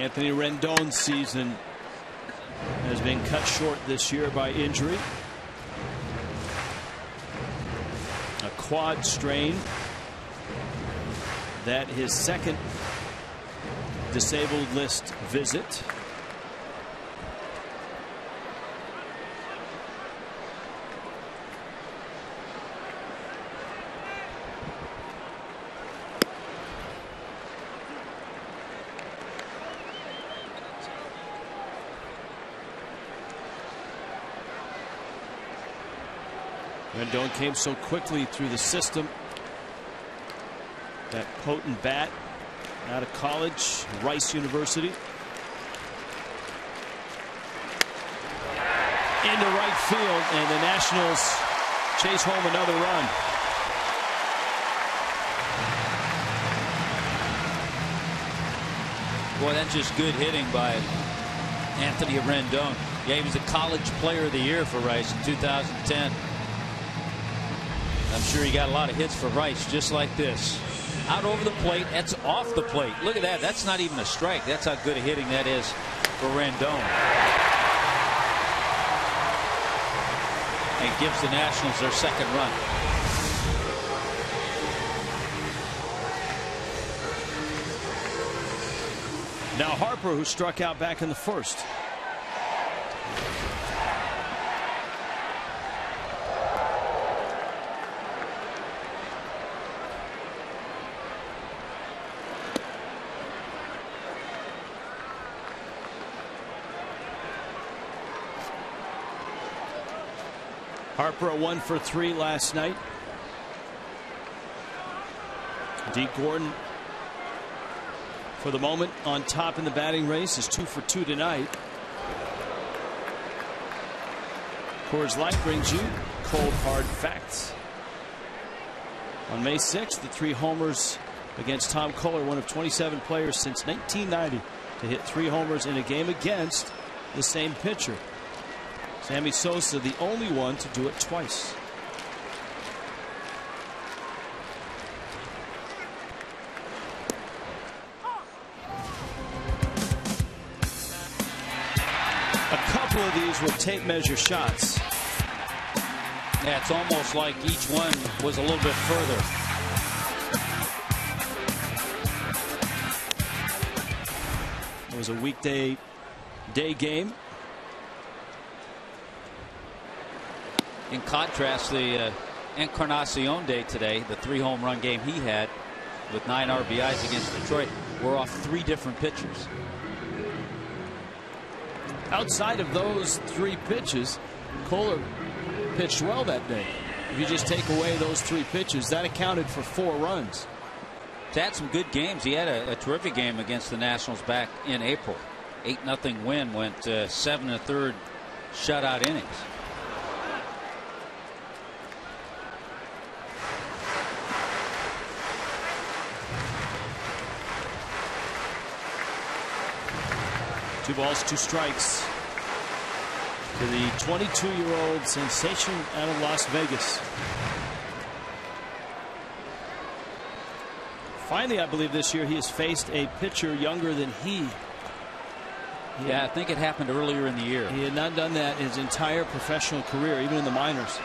Anthony Rendon's season has been cut short this year by injury. A quad strain. That his second disabled list visit. Rendon came so quickly through the system. That potent bat out of college, Rice University. Into right field, and the Nationals chase home another run. Boy, that's just good hitting by Anthony Rendon. Yeah, he was a college player of the year for Rice in 2010. I'm sure he got a lot of hits for Rice just like this. Out over the plate. That's off the plate. Look at that. That's not even a strike. That's how good a hitting that is for Rendon. And gives the Nationals their second run. Now Harper, who struck out back in the first. A one for three last night. Dee Gordon for the moment on top in the batting race is two for two tonight. Coors Light brings you cold hard facts. On May 6th, the three homers against Tom Koehler, one of 27 players since 1990 to hit three homers in a game against the same pitcher. Sammy Sosa the only one to do it twice. A couple of these were tape measure shots. Yeah, it's almost like each one was a little bit further. It was a weekday day game. Contrast, the uh, Encarnacion Day today, the three home run game he had with nine RBIs against Detroit, were off three different pitchers. Outside of those three pitches, Koehler pitched well that day. If you just take away those three pitches, that accounted for four runs. He's had some good games. He had a, a terrific game against the Nationals back in April. 8 nothing win went uh, seven and third shutout innings. Two balls, two strikes to the 22 year old sensation out of Las Vegas. Finally, I believe this year he has faced a pitcher younger than he. Yeah, I think it happened earlier in the year. He had not done that his entire professional career, even in the minors.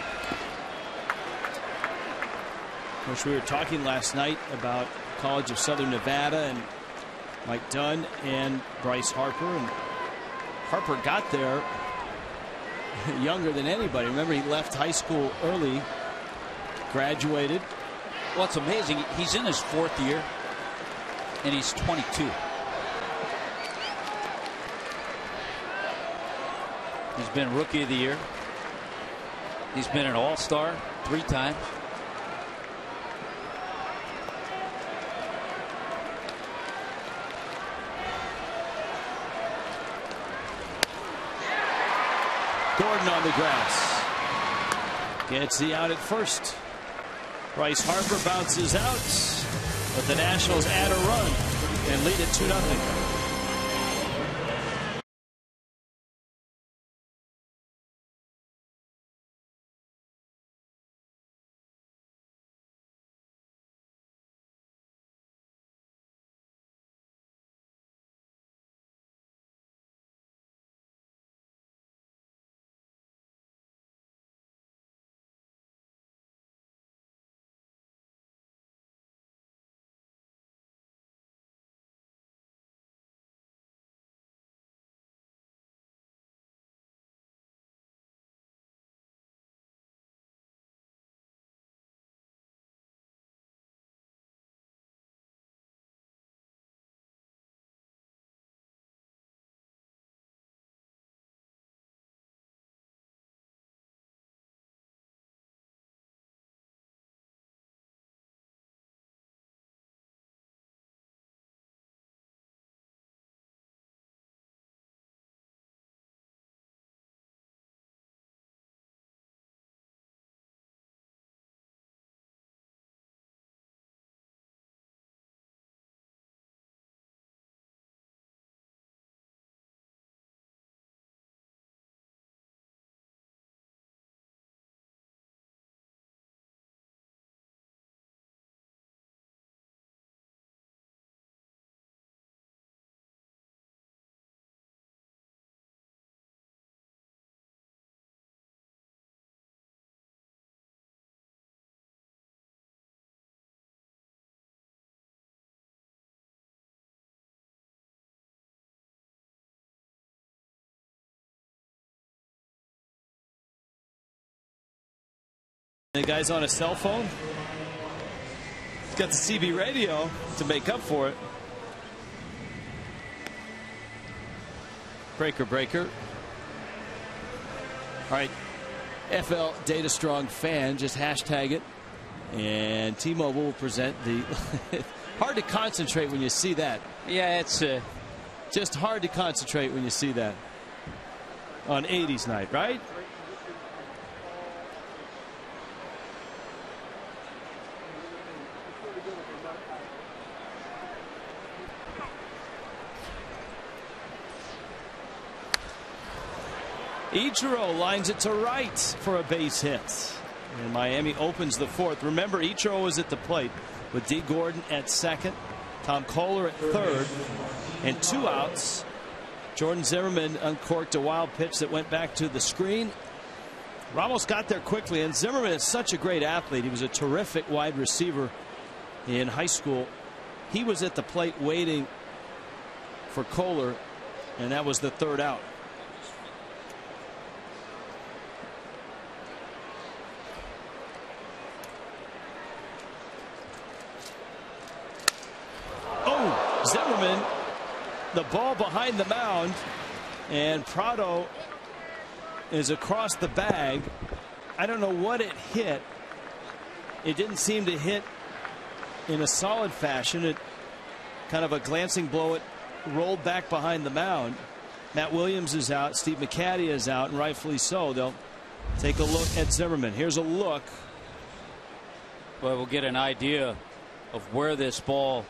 Of course, we were talking last night about College of Southern Nevada and Mike Dunn and Bryce Harper. And Harper got there younger than anybody. Remember, he left high school early, graduated. Well, it's amazing. He's in his fourth year, and he's 22. He's been Rookie of the Year. He's been an All Star three times. Gordon on the grass. Gets the out at first. Bryce Harper bounces out, but the Nationals add a run and lead it 2 0. The guy's on a cell phone. He's got the CB radio to make up for it. Breaker, breaker. All right. FL Data Strong fan, just hashtag it. And T Mobile will present the. hard to concentrate when you see that. Yeah, it's uh... just hard to concentrate when you see that on 80s night, right? Ichiro lines it to right for a base hit. And Miami opens the fourth. Remember, Ichiro was at the plate with D. Gordon at second, Tom Koehler at third, and two outs. Jordan Zimmermann uncorked a wild pitch that went back to the screen. Ramos got there quickly, and Zimmermann is such a great athlete. He was a terrific wide receiver in high school. He was at the plate waiting for Koehler, and that was the third out. Oh, Zimmermann, the ball behind the mound, and Prado is across the bag. I don't know what it hit. It didn't seem to hit in a solid fashion. It kind of a glancing blow. It rolled back behind the mound. Matt Williams is out. Steve McCatty is out, and rightfully so. They'll take a look at Zimmermann. Here's a look. Well, we'll get an idea of where this ball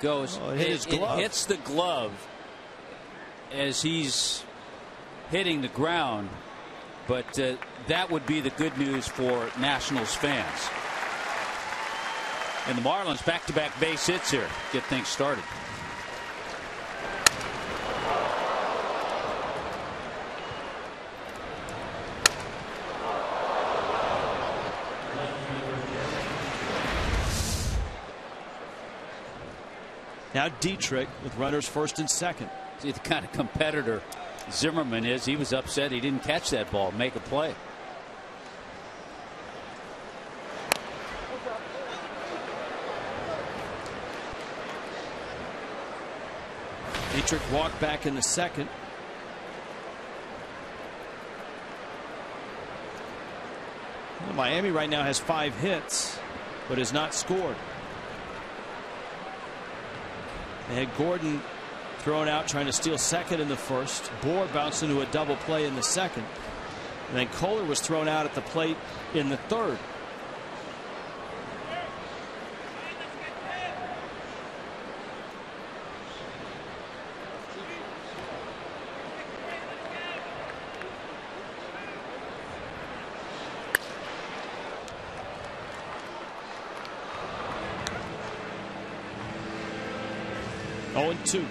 goes. Oh, it, hit it, it hits the glove as he's hitting the ground. But uh, that would be the good news for Nationals fans. And the Marlins back to back base hits here. Get things started. Now Dietrich with runners first and second. See the kind of competitor Zimmermann is. He was upset he didn't catch that ball, make a play. Dietrich walked back in the second. Well, Miami right now has five hits, but has not scored. They had Gordon thrown out trying to steal second in the first. Bour bounced into a double play in the second. And then Koehler was thrown out at the plate in the third. 2.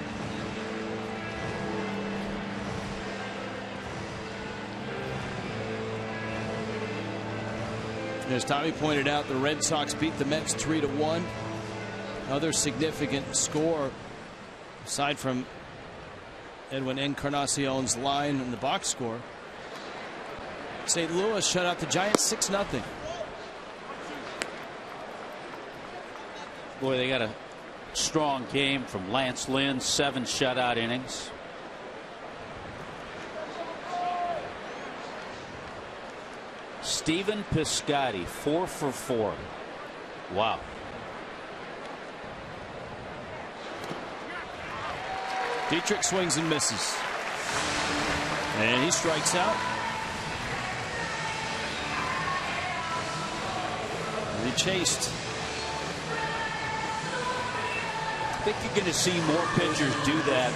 As Tommy pointed out, the Red Sox beat the Mets 3 to 1. Other significant score aside from Edwin Encarnacion's line in the box score. St. Louis shut out the Giants 6 0. Boy, they got a strong game from Lance Lynn, seven shutout innings. Stephen Piscotty, four for four. Wow. Dietrich swings and misses. And he strikes out. He chased. I think you're going to see more pitchers do that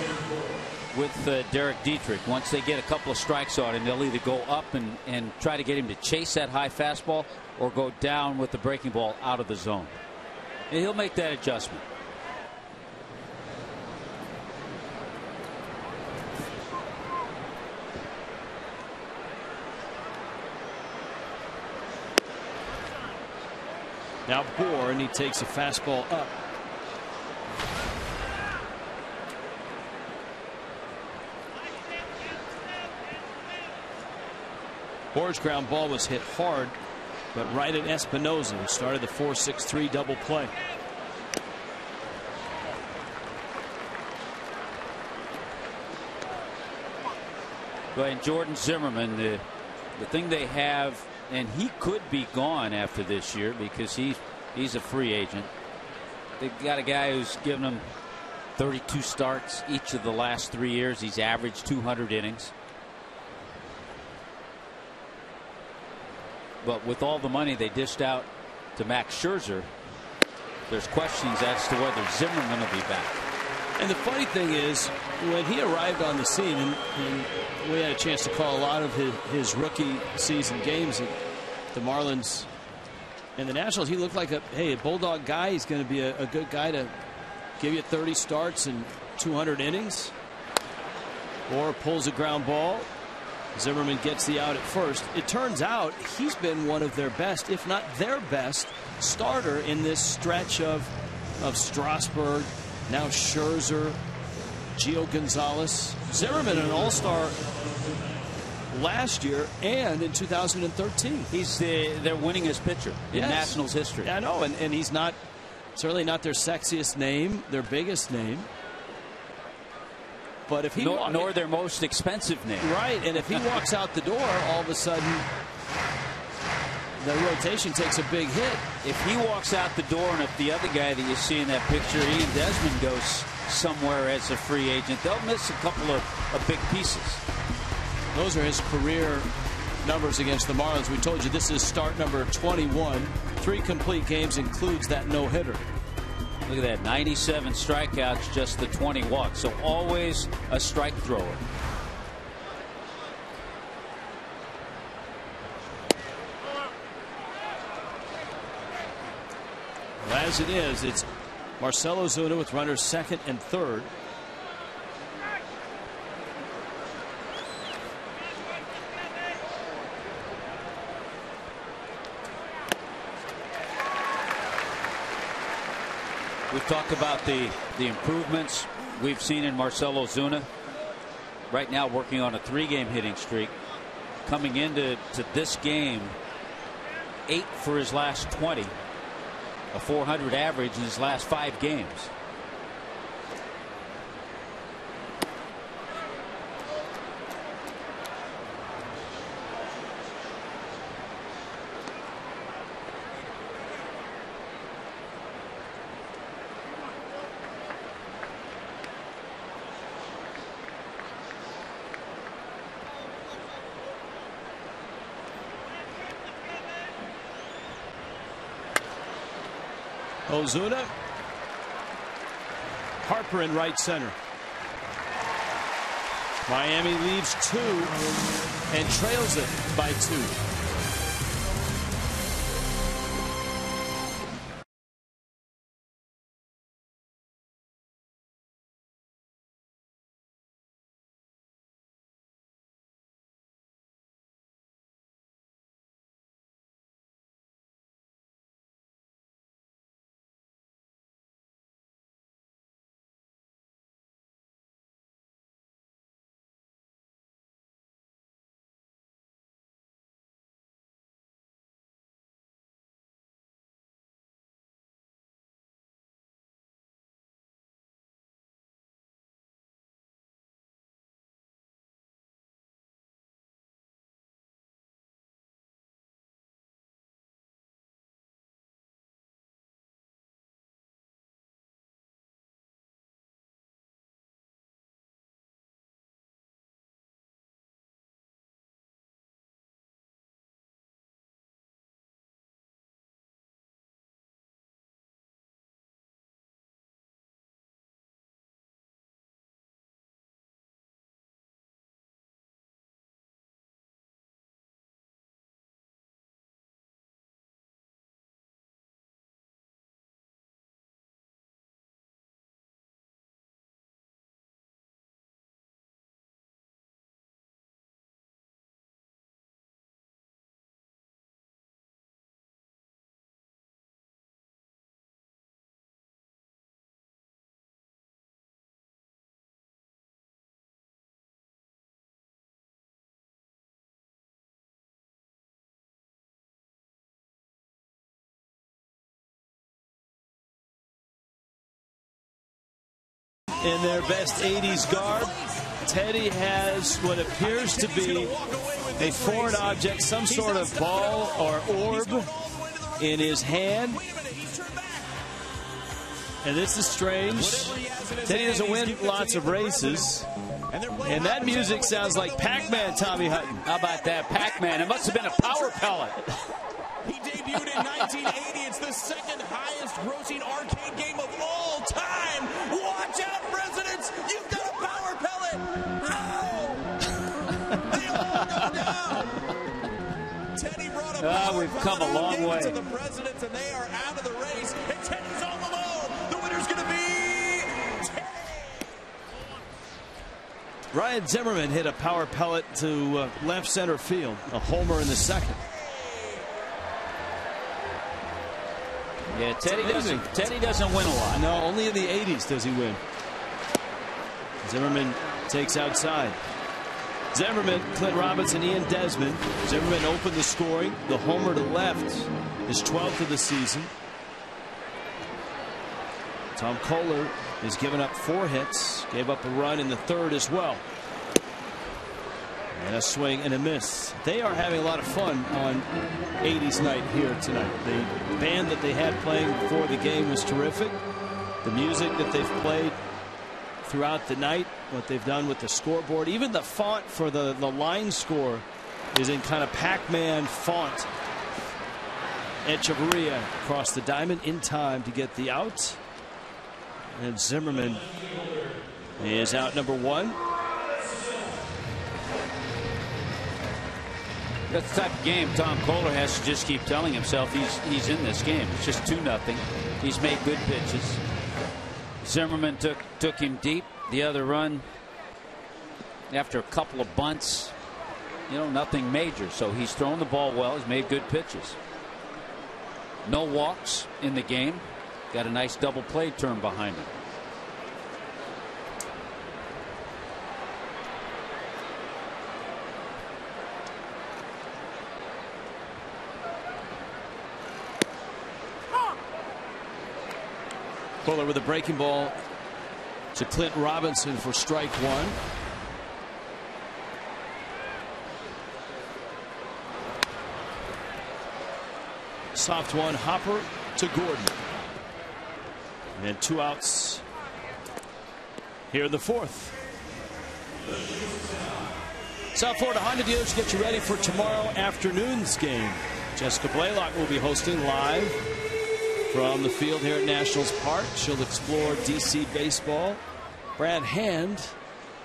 with uh, Derek Dietrich. Once they get a couple of strikes on him, they'll either go up and, and try to get him to chase that high fastball or go down with the breaking ball out of the zone. And he'll make that adjustment. Now Bour, and he takes a fastball up. Bour's ground ball was hit hard, but right at Espinosa, who started the 4 6 3 double play. In Jordan Zimmermann, the, the thing they have, and he could be gone after this year because he's, he's a free agent. They've got a guy who's given them 32 starts each of the last three years. He's averaged 200 innings. But with all the money they dished out to Max Scherzer, there's questions as to whether Zimmermann will be back. And the funny thing is, when he arrived on the scene, and, and we had a chance to call a lot of his, his rookie season games at the Marlins and the Nationals, he looked like a hey a bulldog guy. He's going to be a, a good guy to give you 30 starts and 200 innings. Or pulls a ground ball. Zimmermann gets the out at first. It turns out he's been one of their best, if not their best, starter in this stretch of of Strasburg, now Scherzer, Gio Gonzalez. Zimmermann, an all star last year and in 2013. He's the, their winningest pitcher in Yes. Nationals history. I know, and, and he's not certainly not their sexiest name, their biggest name. But if he nor, walk- nor their most expensive name. right, and if he walks out the door, all of a sudden the rotation takes a big hit. If he walks out the door and if the other guy that you see in that picture, Ian Desmond, goes somewhere as a free agent, they'll miss a couple of, of big pieces. Those are his career numbers against the Marlins. We told you this is start number 21. Three complete games includes that no hitter. Look at that 97 strikeouts, just the 20 walks. So always a strike thrower. Well, as it is, it's Marcell Ozuna with runners second and third. We've talked about the, the improvements we've seen in Marcell Ozuna. Right now, working on a three game hitting streak. Coming into to this game, eight for his last 20, a 400 average in his last five games. Ozuna. Harper in right center. Miami leaves two and trails it by two. In their best 80s garb. Teddy has what appears to be a foreign object, some sort of ball or orb in his hand. And this is strange. Teddy doesn't win lots of races. And that music sounds like Pac Man, Tommy Hutton. How about that? Pac Man. It must have been a power pellet. He debuted in 1980. It's the second highest grossing arcade game of all time. Watch out, presidents! You've got a power pellet! No! They all go down! Teddy brought a Ah, power we've pellet come a long way. to the presidents, and they are out of the race. And Teddy's all alone. The winner's going to be Teddy. Ryan Zimmerman hit a power pellet to uh, left center field, a homer in the second. Yeah, Teddy doesn't. Teddy doesn't win a lot. No, only in the 80s does he win. Zimmerman takes outside. Zimmerman, Clint Robinson, Ian Desmond. Zimmerman opened the scoring. The homer to left is 12th of the season. Tom Koehler has given up four hits, gave up a run in the third as well. And a swing and a miss. They are having a lot of fun on 80s night here tonight. The band that they had playing before the game was terrific. The music that they've played throughout the night, what they've done with the scoreboard, even the font for the, the line score is in kind of Pac-Man font. Hechavarria across the diamond in time to get the out. And Zimmerman is out number one. That's the type of game Tom Koehler has to just keep telling himself he's he's in this game. It's just two nothing. He's made good pitches. Zimmerman took took him deep. The other run after a couple of bunts, you know, nothing major. So he's thrown the ball well. He's made good pitches. No walks in the game. Got a nice double play turn behind him. Fuller with a breaking ball to Clint Robinson for strike one. Soft one, Hopper to Gordon. And two outs here in the fourth. South Florida Honda dealers get you ready for tomorrow afternoon's game. Jessica Blaylock will be hosting live from the field here at Nationals Park. She'll explore DC baseball. Brad Hand,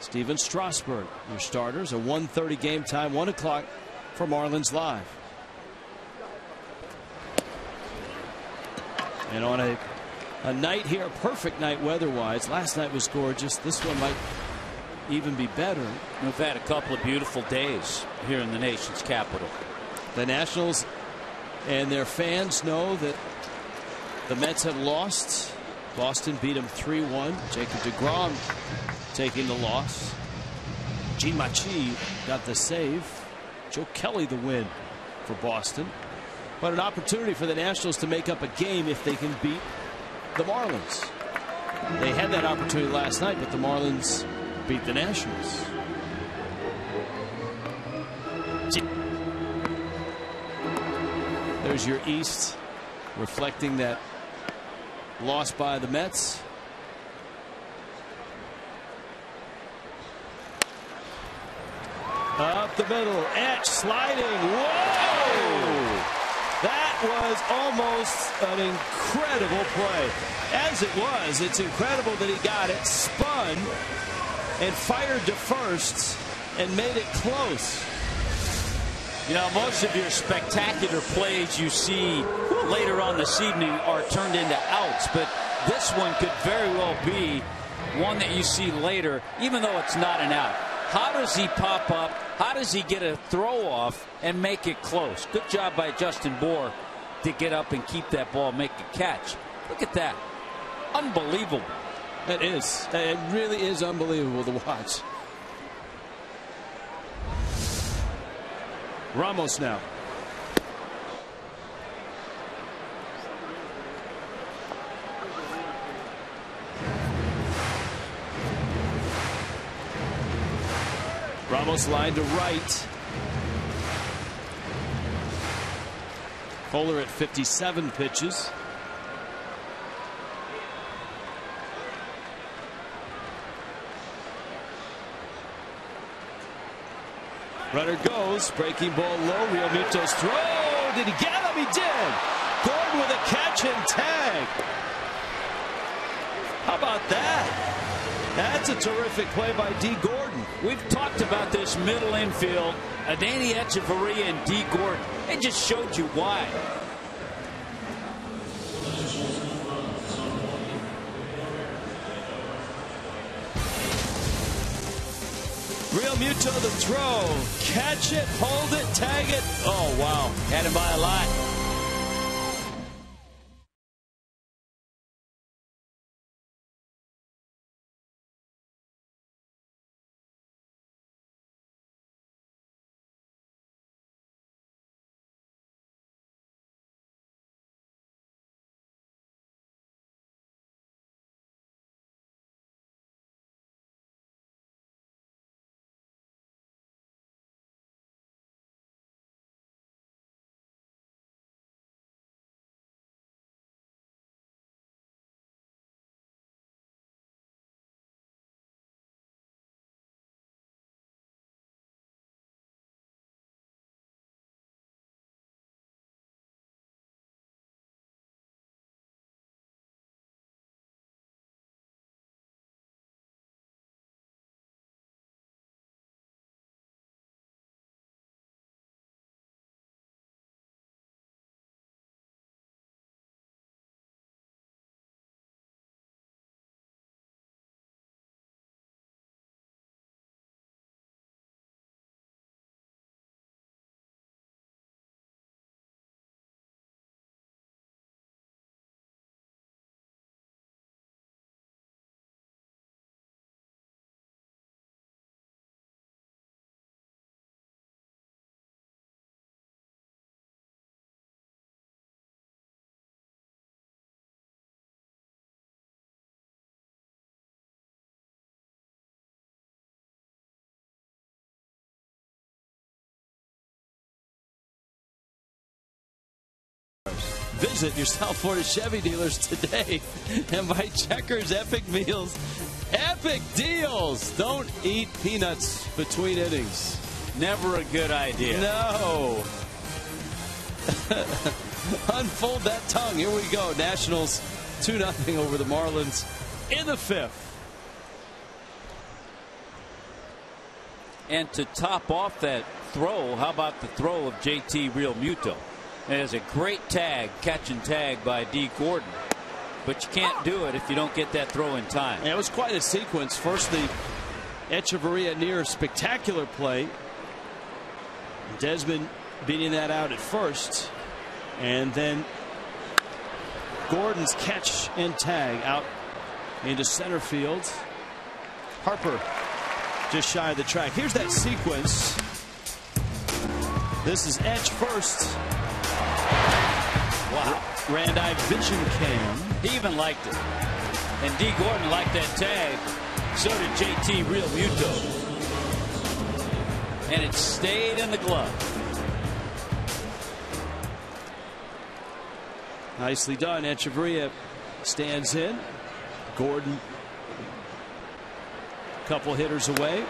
Stephen Strasburg, your starters. A 1:30 game time, one o'clock for Marlins Live. And on a a night here, a perfect night weather-wise. Last night was gorgeous. This one might even be better. We've had a couple of beautiful days here in the nation's capital. The Nationals and their fans know that the Mets have lost. Boston beat them 3-1. Jacob DeGrom taking the loss. Jean Machi got the save. Joe Kelly the win for Boston. But an opportunity for the Nationals to make up a game if they can beat the Marlins. They had that opportunity last night, but the Marlins beat the Nationals. There's your East reflecting that loss by the Mets. Up the middle, Etch sliding. Whoa! That was almost an incredible play. As it was, it's incredible that he got it, spun, and fired to first, and made it close. You know, most of your spectacular plays you see later on this evening are turned into outs, but this one could very well be one that you see later, even though it's not an out. How does he pop up? How does he get a throw off and make it close? Good job by Justin Bour to get up and keep that ball, make a catch. Look at that. Unbelievable. It is. It really is unbelievable to watch. Ramos now. Ramos line to right. Koehler at 57 pitches. Runner goes, breaking ball low. Realmuto's throw. Did he get him? He did. Gordon with a catch and tag. How about that? That's a terrific play by D. Gordon. We've talked about this middle infield. Adeiny Hechavarria and D. Gordon. They just showed you why. Realmuto the throw. Catch it, hold it, tag it. Oh, wow. Had him by a lot. Visit your South Florida Chevy dealers today and buy Checkers Epic Meals. Epic deals! Don't eat peanuts between innings. Never a good idea. No. Unfold that tongue. Here we go. Nationals 2 0 over the Marlins in the fifth. And to top off that throw, how about the throw of JT Realmuto? There's a great tag, catch and tag by D. Gordon. But you can't do it if you don't get that throw in time. Yeah, it was quite a sequence. First, the Hechavarria near spectacular play. Desmond beating that out at first. And then Gordon's catch and tag out into center field. Harper just shy of the track. Here's that sequence. This is Etch first. Wow. Randi vision cam. He even liked it. And D. Gordon liked that tag. So did JT Realmuto. And it stayed in the glove. Nicely done. Hechavarria stands in. Gordon a couple hitters away.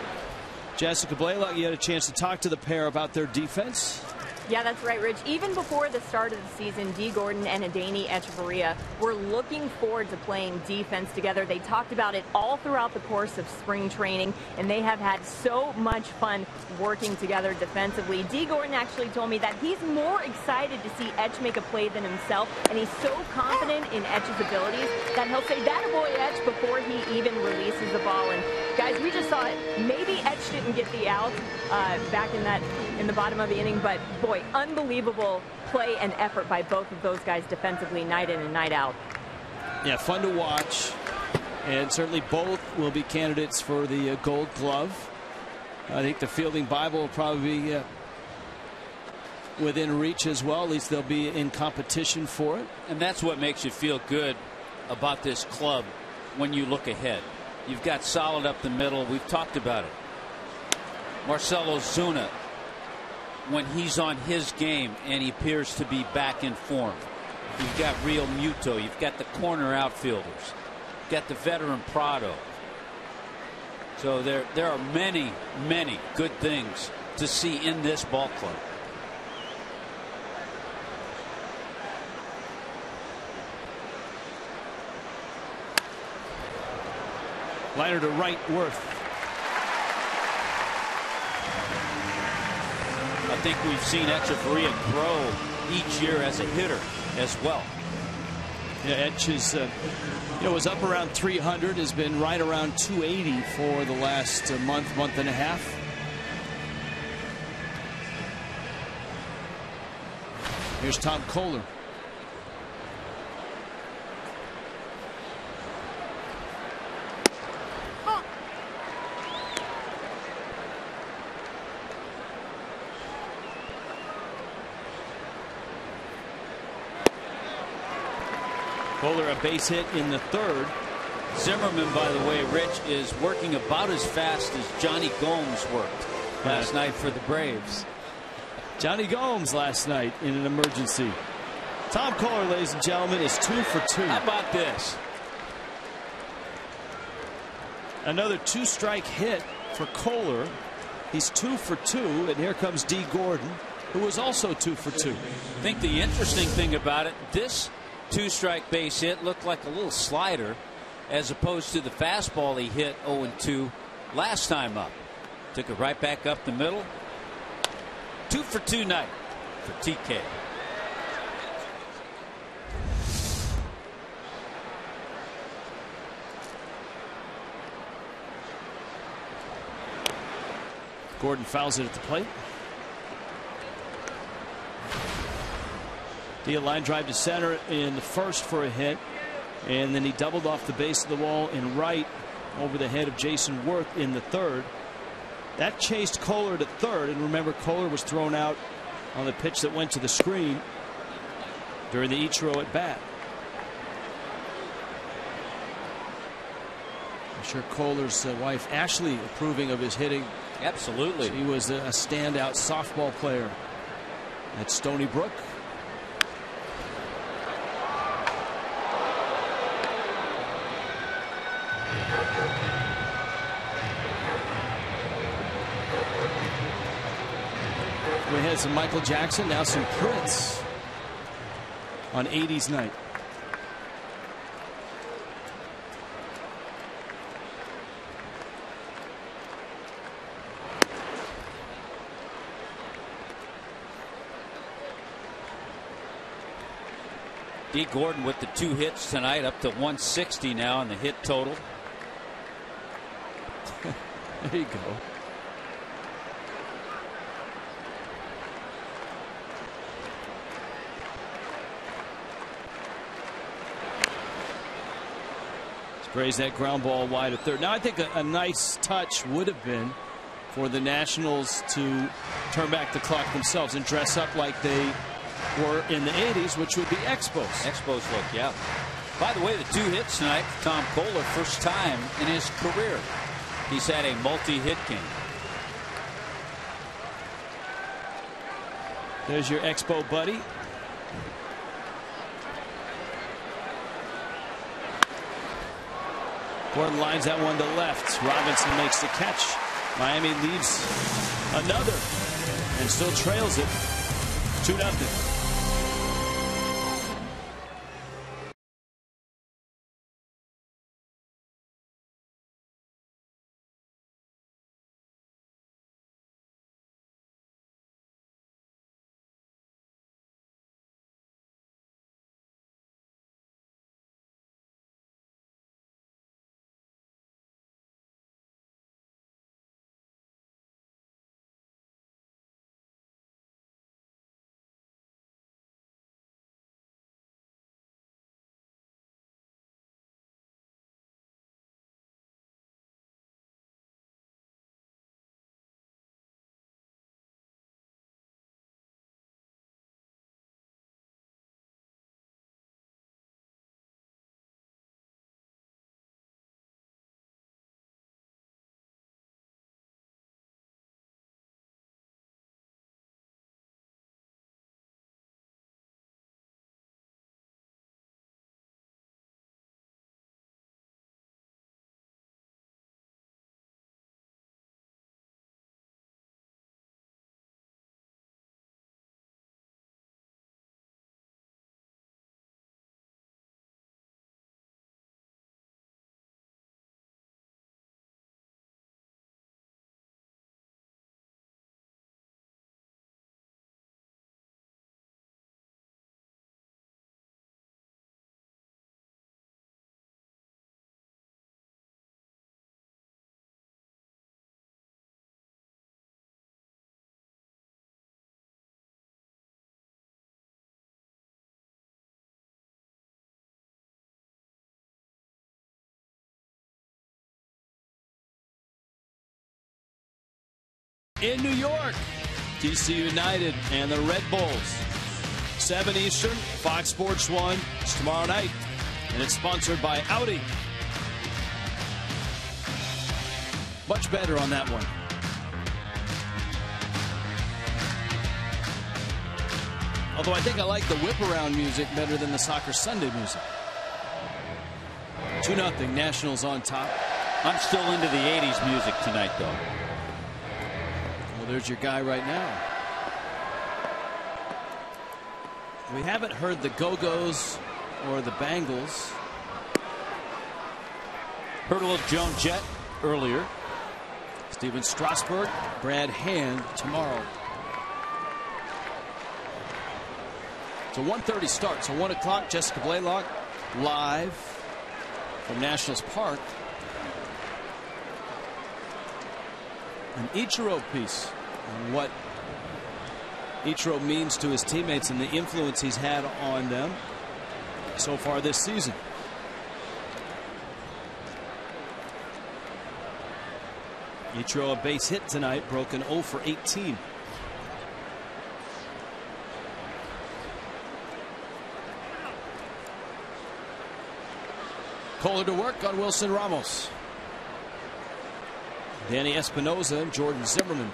Jessica Blaylock, you had a chance to talk to the pair about their defense. Yeah, that's right, Rich. Even before the start of the season, Dee Gordon and Adeiny Hechavarria were looking forward to playing defense together. They talked about it all throughout the course of spring training, and they have had so much fun working together defensively. Dee Gordon actually told me that he's more excited to see Etch make a play than himself, and he's so confident in Etch's abilities that he'll say, that boy, Etch, before he even releases the ball. And guys, we just saw it. Maybe Etch didn't get the out uh, back in that in the bottom of the inning, but boy, unbelievable play and effort by both of those guys defensively, night in and night out. Yeah, fun to watch. And certainly both will be candidates for the uh, gold glove. I think the fielding Bible will probably be uh, within reach as well. At least they'll be in competition for it. And that's what makes you feel good about this club when you look ahead. You've got solid up the middle. We've talked about it. Marcell Ozuna when he's on his game and he appears to be back in form. You've got Realmuto. You've got the corner outfielders. You've got the veteran Prado. So there, there are many, many good things to see in this ball club. Liner to right, Werth. I think we've seen Hechavarria grow each year as a hitter as well. Yeah, Etch is, uh, you know, was up around 300, has been right around 280 for the last uh, month, month and a half. Here's Tom Koehler. Koehler a base hit in the third. Zimmermann, by the way, Rich, is working about as fast as Jonny Gomes worked last night for the Braves. Jonny Gomes last night in an emergency. Tom Koehler, ladies and gentlemen, is two for two. How about this? Another two strike hit for Koehler. He's two for two, and here comes D. Gordon, who was also two for two. I think the interesting thing about it, this two strike base hit looked like a little slider as opposed to the fastball he hit 0 2 last time up. Took it right back up the middle. Two for two night for TK. Gordon fouls it at the plate. The line drive to center in the first for a hit. And then he doubled off the base of the wall in right over the head of Jayson Werth in the third. That chased Koehler to third. And remember, Koehler was thrown out on the pitch that went to the screen during the Ichiro at bat. I'm sure Koehler's uh, wife, Ashley, approving of his hitting. Absolutely. He was a standout softball player at Stony Brook. We had some Michael Jackson, now some Prince on 80s night. Dee Gordon with the two hits tonight, up to 160 now in the hit total. there you go. Sprays that ground ball wide at third. Now I think a, a nice touch would have been for the Nationals to turn back the clock themselves and dress up like they were in the 80s, which would be Expos. Expos look, yeah. By the way, the two hits tonight Tom Koehler, first time in his career. He's had a multi-hit game. There's your Expo buddy. Gordon lines that one to left. Robinson makes the catch. Miami leaves another and still trails it 2 0. In New York. DC United and the Red Bulls. 7 Eastern, Fox Sports 1. It's tomorrow night. And it's sponsored by Audi. Much better on that one. Although I think I like the whip around music better than the Soccer Sunday music. 2 0 Nationals on top. I'm still into the 80s music tonight, though. Well, there's your guy right now. We haven't heard the Go-Go's or the Bangles. Heard a little Joan Jett earlier. Stephen Strasburg, Brad Hand tomorrow. It's a 1.30 start. So 1 o'clock, Jessica Blaylock live from Nationals Park. An Ichiro piece what Ichiro means to his teammates and the influence he's had on them so far this season. Ichiro a base hit tonight, broken 0 for 18. Koehler to work on Wilson Ramos. Danny Espinosa and Jordan Zimmermann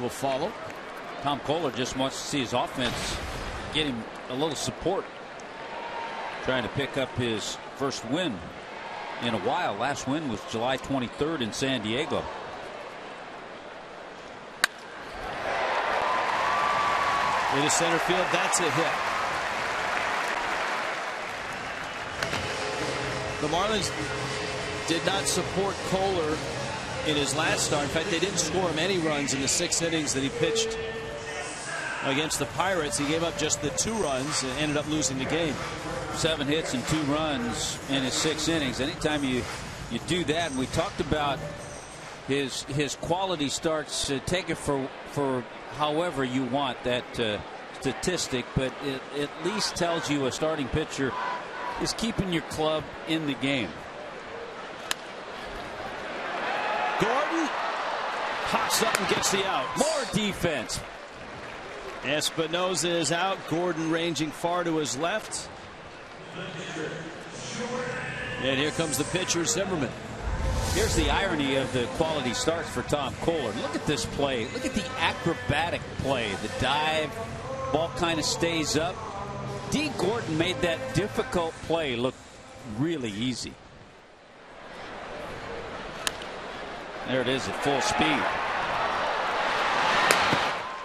will follow. Tom Koehler just wants to see his offense get him a little support. Trying to pick up his first win in a while. Last win was July 23rd in San Diego. Into center field. That's a hit. The Marlins did not support Koehler in his last start. In fact, they didn't score him any runs in the six innings that he pitched against the Pirates. He gave up just the two runs and ended up losing the game. Seven hits and two runs in his six innings. Anytime you you do that, and we talked about his his quality starts. Uh, take it for for however you want that uh, statistic, but it at least tells you a starting pitcher is keeping your club in the game. Gordon pops up and gets the out. More defense. Espinosa is out. Gordon ranging far to his left. And here comes the pitcher, Zimmermann. Here's the irony of the quality starts for Tom Koehler. Look at this play. Look at the acrobatic play. The dive, ball kind of stays up. D. Gordon made that difficult play look really easy. There it is at full speed.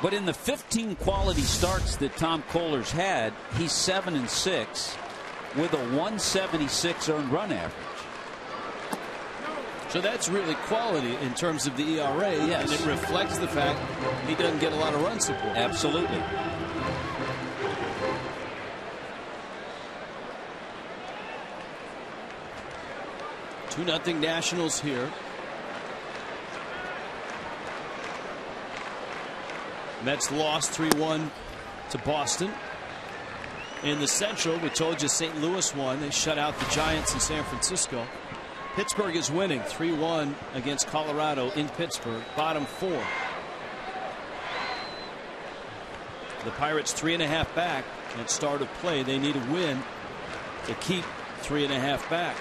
But in the 15 quality starts that Tom Koehler's had, he's 7 and 6 with a 176 earned run average. So that's really quality in terms of the ERA. Yes. And it reflects the fact he doesn't get a lot of run support. Absolutely. Two nothing Nationals here. Mets lost 3-1 to Boston. In the Central, we told you St. Louis won. They shut out the Giants in San Francisco. Pittsburgh is winning 3-1 against Colorado in Pittsburgh. Bottom four. The Pirates three and a half back at start of play. They need a win to keep three and a half back.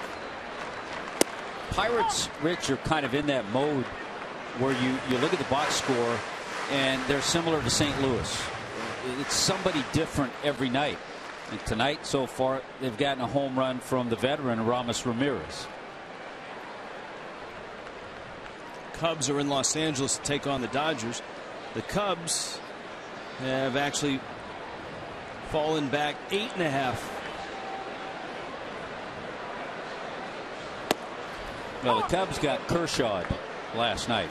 Pirates, Rich, are kind of in that mode where you, you look at the box score and they're similar to St. Louis. It's somebody different every night. And tonight, so far, they've gotten a home run from the veteran Aramis Ramirez. Cubs are in Los Angeles to take on the Dodgers. The Cubs have actually fallen back eight and a half. Well, the Cubs got Kershaw last night.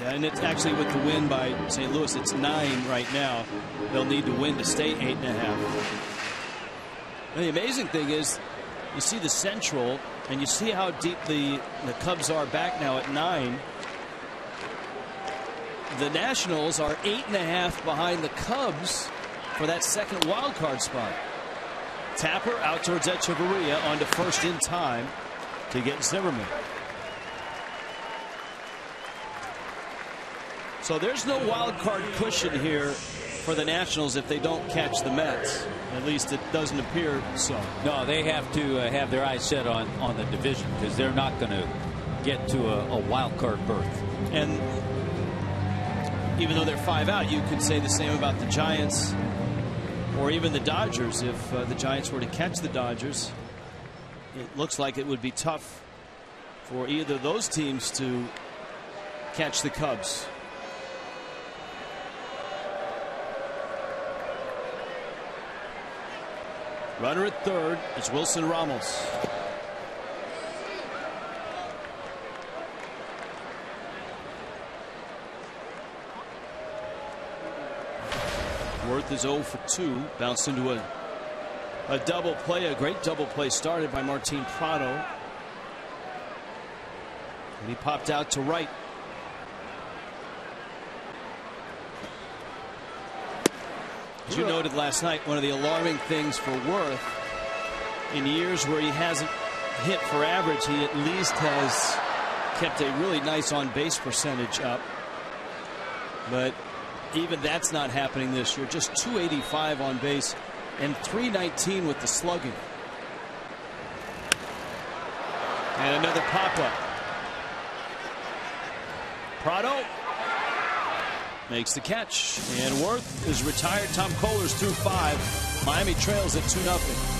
Yeah, and it's actually with the win by St. Louis, it's nine right now. They'll need to win to stay eight and a half. And the amazing thing is, you see the Central, and you see how deep the the Cubs are back now at nine. The Nationals are eight and a half behind the Cubs for that second wild card spot. Tapper out towards Hechavarria onto first in time to get Zimmermann. So there's no wild card cushion here for the Nationals if they don't catch the Mets. At least it doesn't appear so. No, they have to uh, have their eyes set on on the division because they're not going to get to a, a wild card berth. And even though they're five out, you could say the same about the Giants or even the Dodgers. If uh, the Giants were to catch the Dodgers, it looks like it would be tough for either of those teams to catch the Cubs. Runner at third is Wilson Ramos. Werth is 0 for 2. Bounced into a, a double play. A great double play started by Martin Prado. And he popped out to right. As you noted last night, one of the alarming things for Werth in years where he hasn't hit for average, he at least has kept a really nice on base percentage up. But even that's not happening this year. Just 285 on base and 319 with the slugging. And another pop up. Prado makes the catch. And Werth is retired. Tom Koehler's through five. Miami trails at 2 0.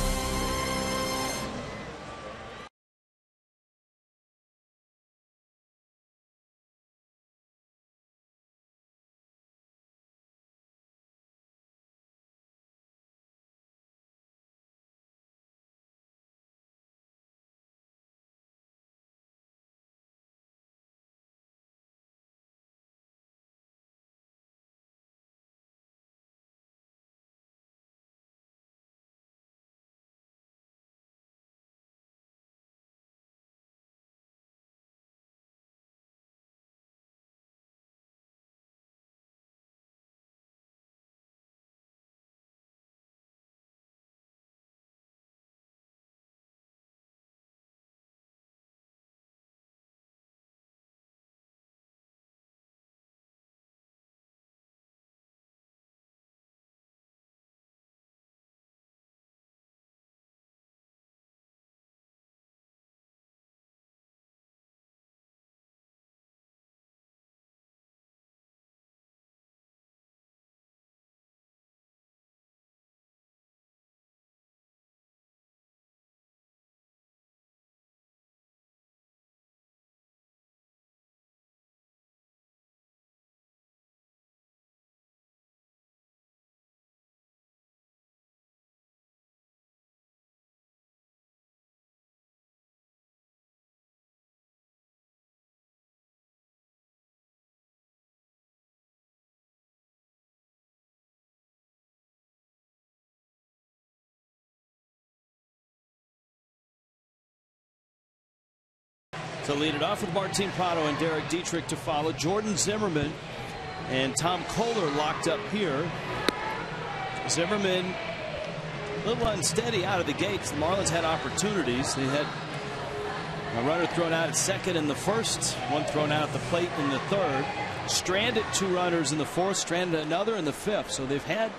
To lead it off with Martin Prado and Derek Dietrich to follow. Jordan Zimmermann and Tom Koehler locked up here. Zimmermann a little unsteady out of the gates. The Marlins had opportunities. They had a runner thrown out at second in the first, one thrown out at the plate in the third. Stranded two runners in the fourth, stranded another in the fifth. So they've had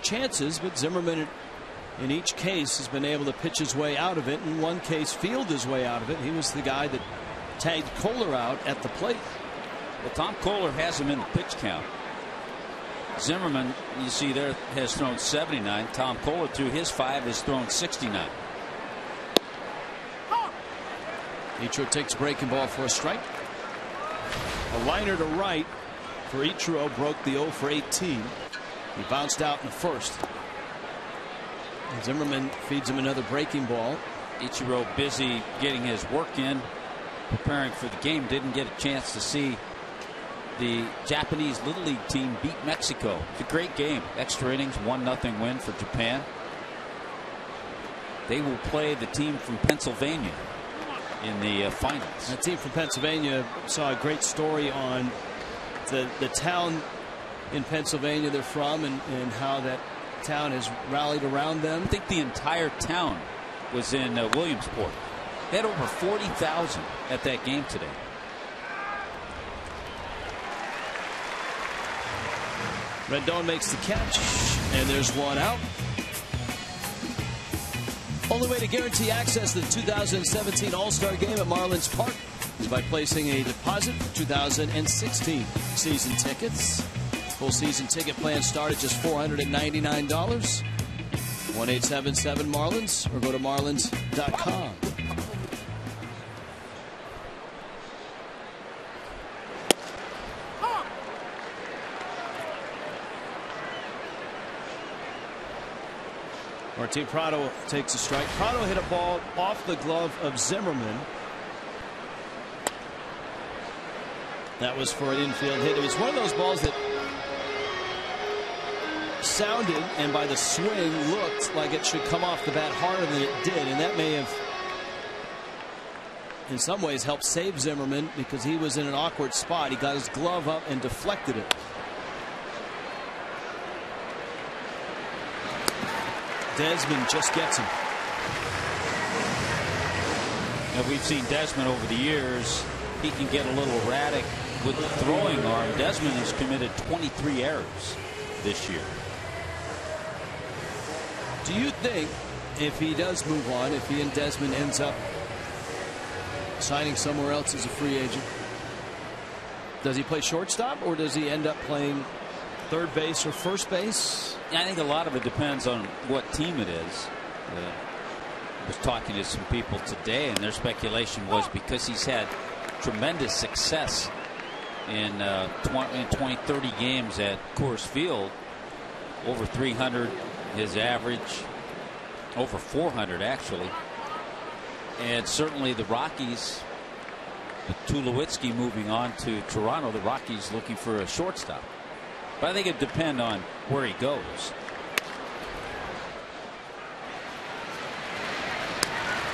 chances, but Zimmermann in each case has been able to pitch his way out of it. In one case, field his way out of it. He was the guy that tagged Koehler out at the plate. Well, Tom Koehler has him in the pitch count. Zimmermann, you see there, has thrown 79. Tom Koehler, through his five, has thrown 69. Ichiro takes breaking ball for a strike. A liner to right for Ichiro broke the 0 for 18. He bounced out in the first. Zimmermann feeds him another breaking ball. Ichiro busy getting his work in, preparing for the game. Didn't get a chance to see the Japanese Little League team beat Mexico. It's a great game. Extra innings, 1 0 win for Japan. They will play the team from Pennsylvania in the uh, finals. That team from Pennsylvania saw a great story on the, the town in Pennsylvania they're from and, and how that town has rallied around them. I think the entire town was in uh, Williamsport. They had over 40,000 at that game today. Rendon makes the catch, and there's one out. Only way to guarantee access to the 2017 All-Star Game at Marlins Park is by placing a deposit for 2016 season tickets. Full season ticket plan start at just $499. 1877 Marlins or go to marlins.com. Martin Prado takes a strike. Prado hit a ball off the glove of Zimmermann. That was for an infield hit. It was one of those balls that sounded and by the swing looked like it should come off the bat harder than it did. And that may have in some ways helped save Zimmermann because he was in an awkward spot. He got his glove up and deflected it. Desmond just gets him. Now we've seen Desmond over the years. He can get a little erratic with the throwing arm. Desmond has committed 23 errors this year. Do you think if he does move on, if he and Desmond ends up signing somewhere else as a free agent, does he play shortstop or does he end up playing third base or first base? I think a lot of it depends on what team it is. Uh, I was talking to some people today, and their speculation was because he's had tremendous success in, uh, 20, in 20, 30 games at Coors Field, over 300 his average, over 400 actually. And certainly the Rockies, Tulowitzki moving on to Toronto, the Rockies looking for a shortstop. But I think it depends on where he goes.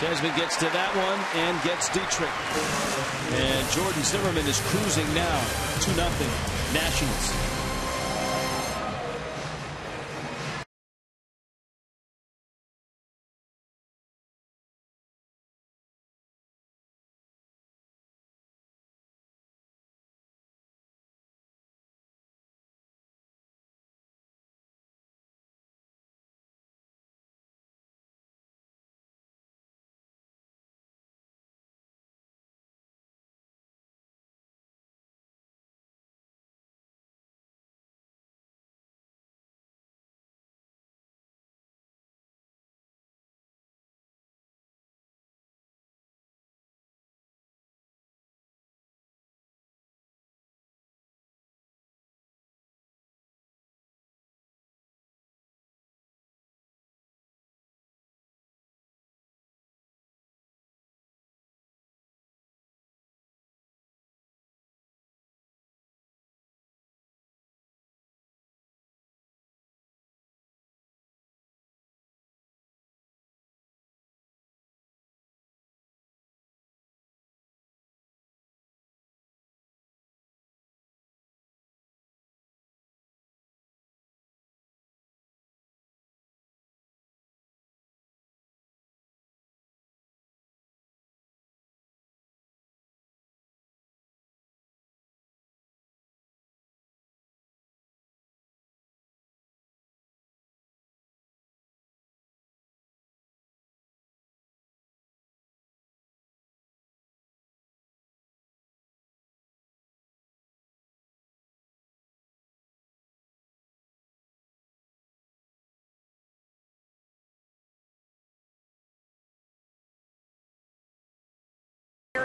Desmond gets to that one and gets Dietrich. And Jordan Zimmermann is cruising now 2 0 Nationals.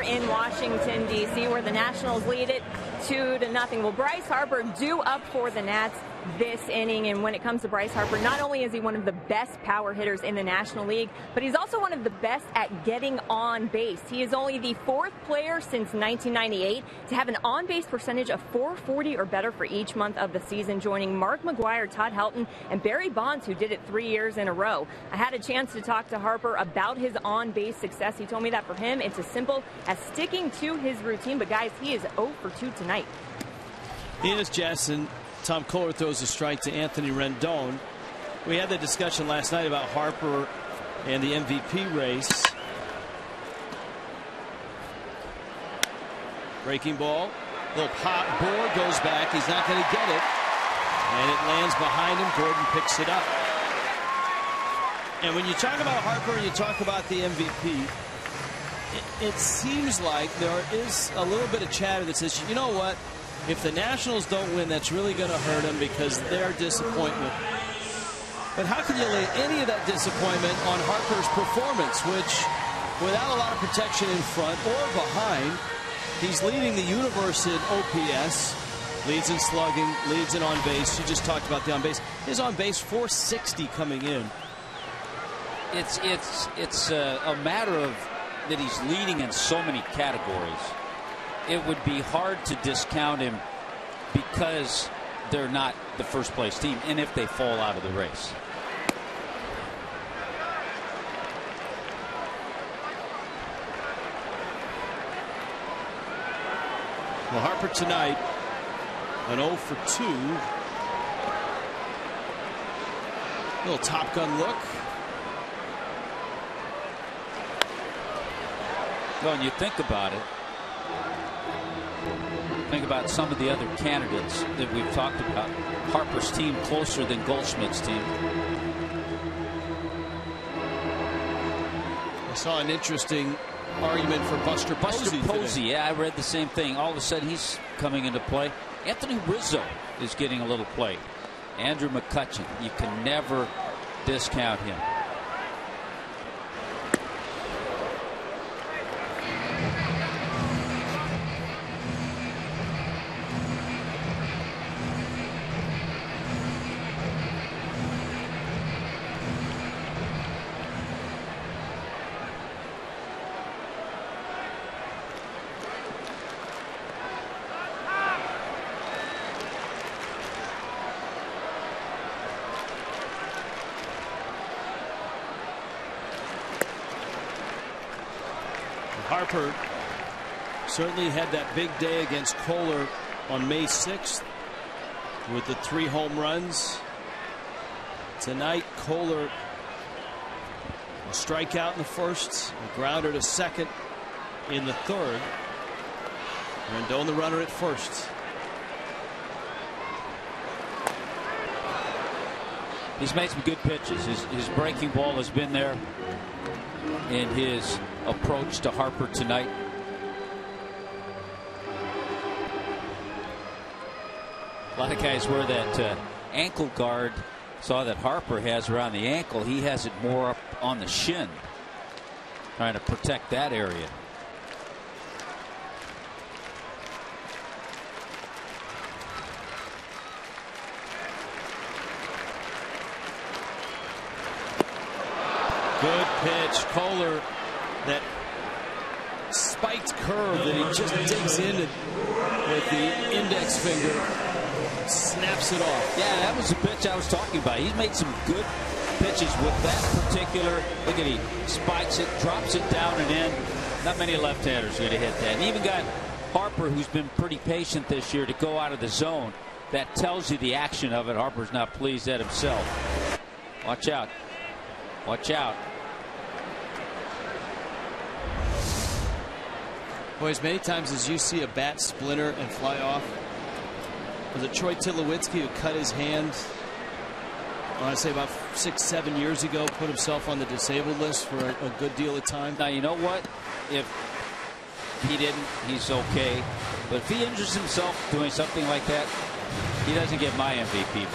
In Washington, D.C., where the Nationals lead it two to nothing. Will Bryce Harper do up for the Nats this inning. And when it comes to Bryce Harper, not only is he one of the best power hitters in the National League, but he's also one of the best at getting on base. He is only the fourth player since 1998 to have an on base percentage of 440 or better for each month of the season, joining Mark McGwire, Todd Helton, and Barry Bonds, who did it three years in a row. I had a chance to talk to Harper about his on base success. He told me that for him, it's as simple as sticking to his routine. But guys, he is 0 for 2 tonight. He is Jason. Tom Koehler throws a strike to Anthony Rendon. We had the discussion last night about Harper and the MVP race. Breaking ball. Little pop. Bour goes back. He's not going to get it. And it lands behind him. Gordon picks it up. And when you talk about Harper and you talk about the MVP, it, it seems like there is a little bit of chatter that says, you know what? If the Nationals don't win, that's really going to hurt them because their disappointment. But how can you lay any of that disappointment on Harper's performance, which, without a lot of protection in front or behind, he's leading the universe in OPS, leads in slugging, leads in on base. You just talked about the on base. His on base 460 coming in. It's it's it's a, a matter of that he's leading in so many categories it would be hard to discount him because they're not the first place team and if they fall out of the race. Well, Harper tonight, an 0 for 2. Little Top Gun look. Well, and you think about it, think about some of the other candidates that we've talked about. Harper's team closer than Goldschmidt's team. I saw an interesting argument for Buster Posey. Buster Posey, yeah, I read the same thing. All of a sudden, he's coming into play. Anthony Rizzo is getting a little play. Andrew McCutchen, you can never discount him. Harper certainly had that big day against Koehler on May 6th with the three home runs. Tonight, Koehler a strikeout in the first, a grounder to second in the third. Rendon the runner at first. He's made some good pitches. His, his breaking ball has been there And his approach to Harper tonight. A lot of guys wear that uh, ankle guard. Saw that Harper has around the ankle. He has it more up on the shin, trying to protect that area. Good pitch. Koehler, that spiked curve that he just digs in with the index finger, snaps it off. Yeah, that was the pitch I was talking about. He's made some good pitches with that particular. Look at he spikes it, drops it down and in. Not many left-handers are going to hit that. And even got Harper, who's been pretty patient this year, to go out of the zone. That tells you the action of it. Harper's not pleased at himself. Watch out. Watch out. Boys, many times as you see a bat splinter and fly off, was it Troy Tulowitzki who cut his hand, I want to say about six, seven years ago, put himself on the disabled list for a, a good deal of time? Now, you know what? If he didn't, he's okay. But if he injures himself doing something like that, he doesn't get my MVP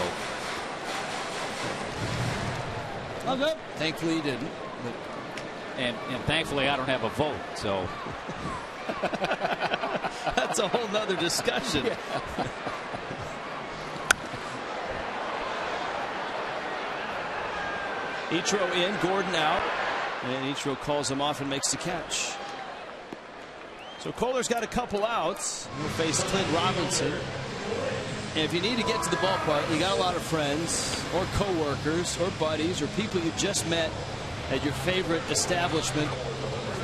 vote. Okay. Thankfully, he didn't. But and, and thankfully, I don't have a vote. So That's a whole nother discussion. Yeah. Ichiro in, Gordon out, and Ichiro calls him off and makes the catch. So Koehler's got a couple outs. He'll face Clint Robinson. And if you need to get to the ballpark, you got a lot of friends or coworkers or buddies or people you just met at your favorite establishment.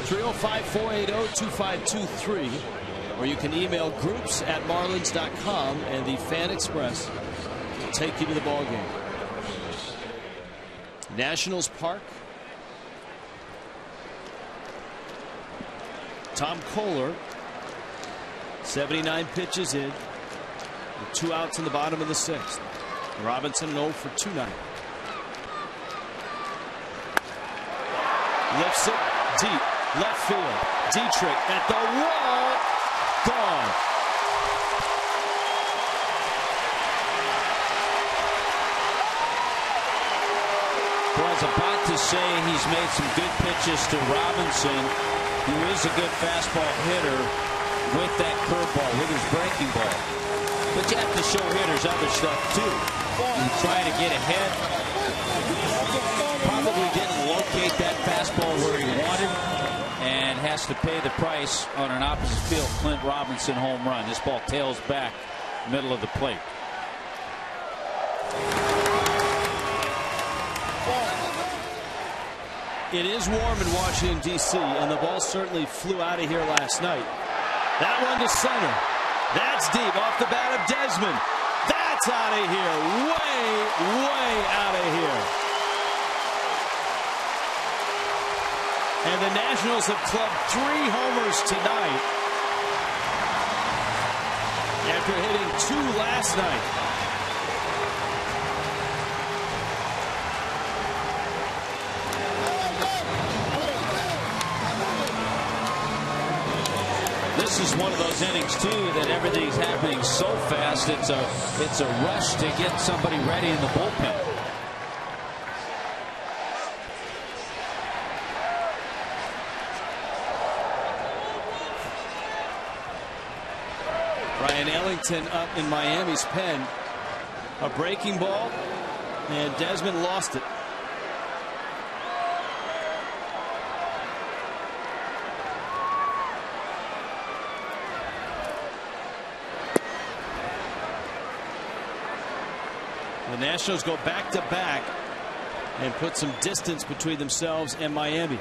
305-480-2523. Or you can email groups at marlins.com and the Fan Express will take you to the ball game. Nationals Park. Tom Koehler 79 pitches in. Two outs in the bottom of the sixth. Robinson 0 for 2 9. Lifts it deep. Left field. Dietrich at the wall. Gone. I was about to say he's made some good pitches to Robinson, who is a good fastball hitter with that curveball, with his breaking ball. But you have to show hitters other stuff too. You try to get ahead. Probably didn't locate that fastball where he wanted and has to pay the price on an opposite field Clint Robinson home run. This ball tails back middle of the plate. It is warm in Washington, D.C., and the ball certainly flew out of here last night. That one to center. That's deep off the bat of Desmond. That's out of here. Way, way out of here. And the Nationals have clubbed three homers tonight after hitting two last night. This is one of those innings too that everything's happening so fast. It's a it's a rush to get somebody ready in the bullpen. Brian Ellington up in Miami's pen. A breaking ball, and Desmond lost it. The Nationals go back to back and put some distance between themselves and Miami.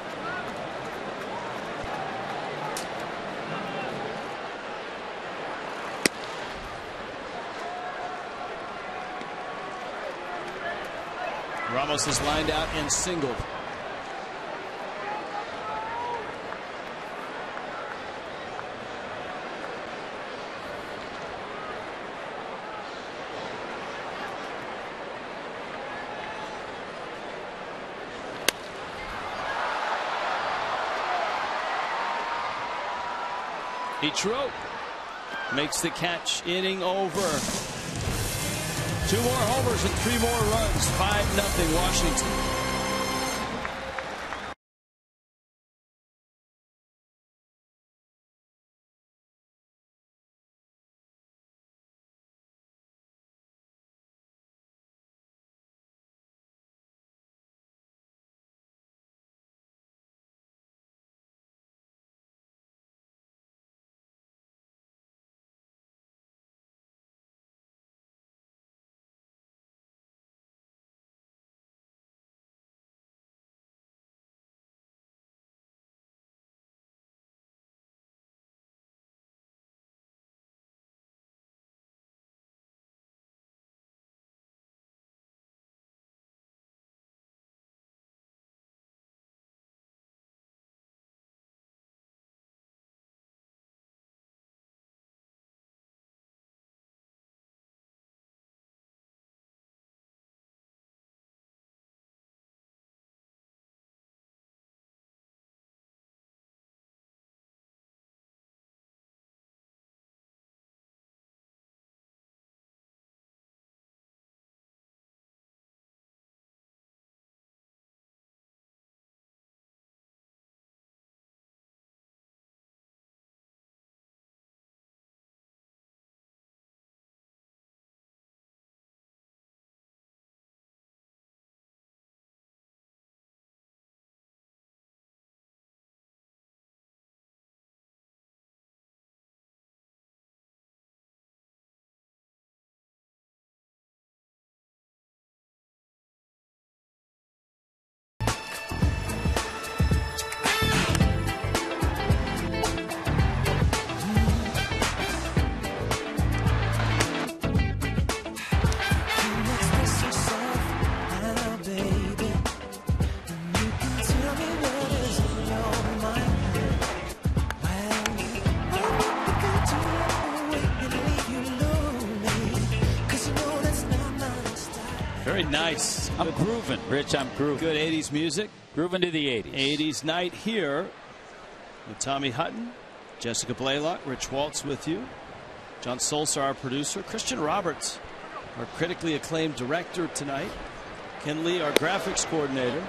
Ramos is lined out and singled. Ichiro makes the catch inning over. Two more homers and three more runs. 5 nothing Washington. Nice. I'm grooving, Rich. I'm grooving. Good 80s music. Grooving to the 80s. 80s night here with Tommy Hutton, Jessica Blaylock, Rich Waltz with you, John Solser, our producer, Christian Roberts, our critically acclaimed director tonight, Ken Lee, our graphics coordinator,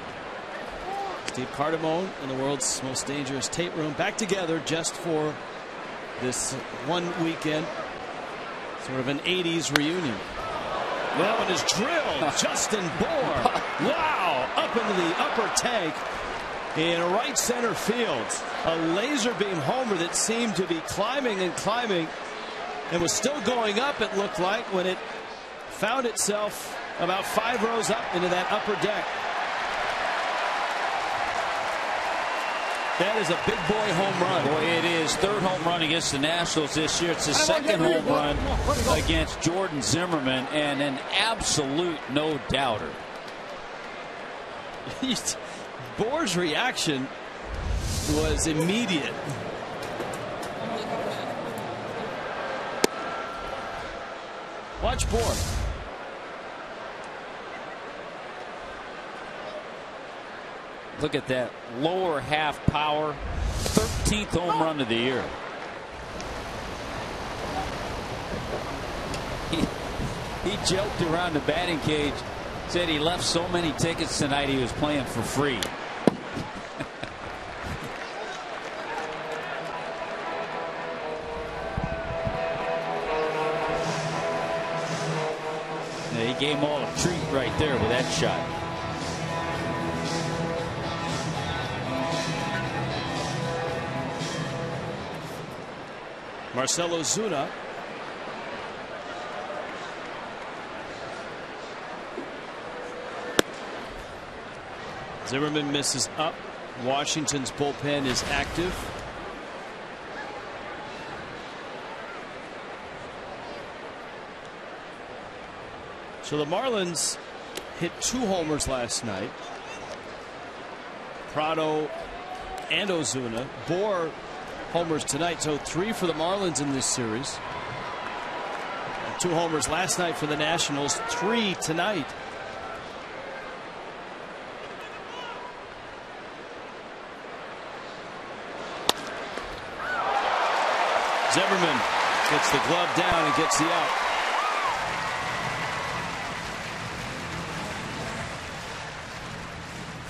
Steve Cardamone in the world's most dangerous tape room, back together just for this one weekend, sort of an 80s reunion. That one is drilled. Justin Bour. Wow. Up into the upper tank in right center field. A laser beam homer that seemed to be climbing and climbing and was still going up, it looked like, when it found itself about five rows up into that upper deck. That is a big boy home run. Boy, it is. Third home run against the Nationals this year. It's the second home run against Jordan Zimmermann and an absolute no doubter. Bour's reaction was immediate. Watch Bour. Look at that lower half power. 13th home oh. run of the year. He, he joked around the batting cage, said he left so many tickets tonight he was playing for free. he gave him all a treat right there with that shot. Marcell Ozuna. Zimmermann misses up. Washington's bullpen is active. So the Marlins hit two homers last night. Prado and Ozuna. Bour homers tonight, so three for the Marlins in this series. Two homers last night for the Nationals, three tonight. Zimmermann gets the glove down and gets the out.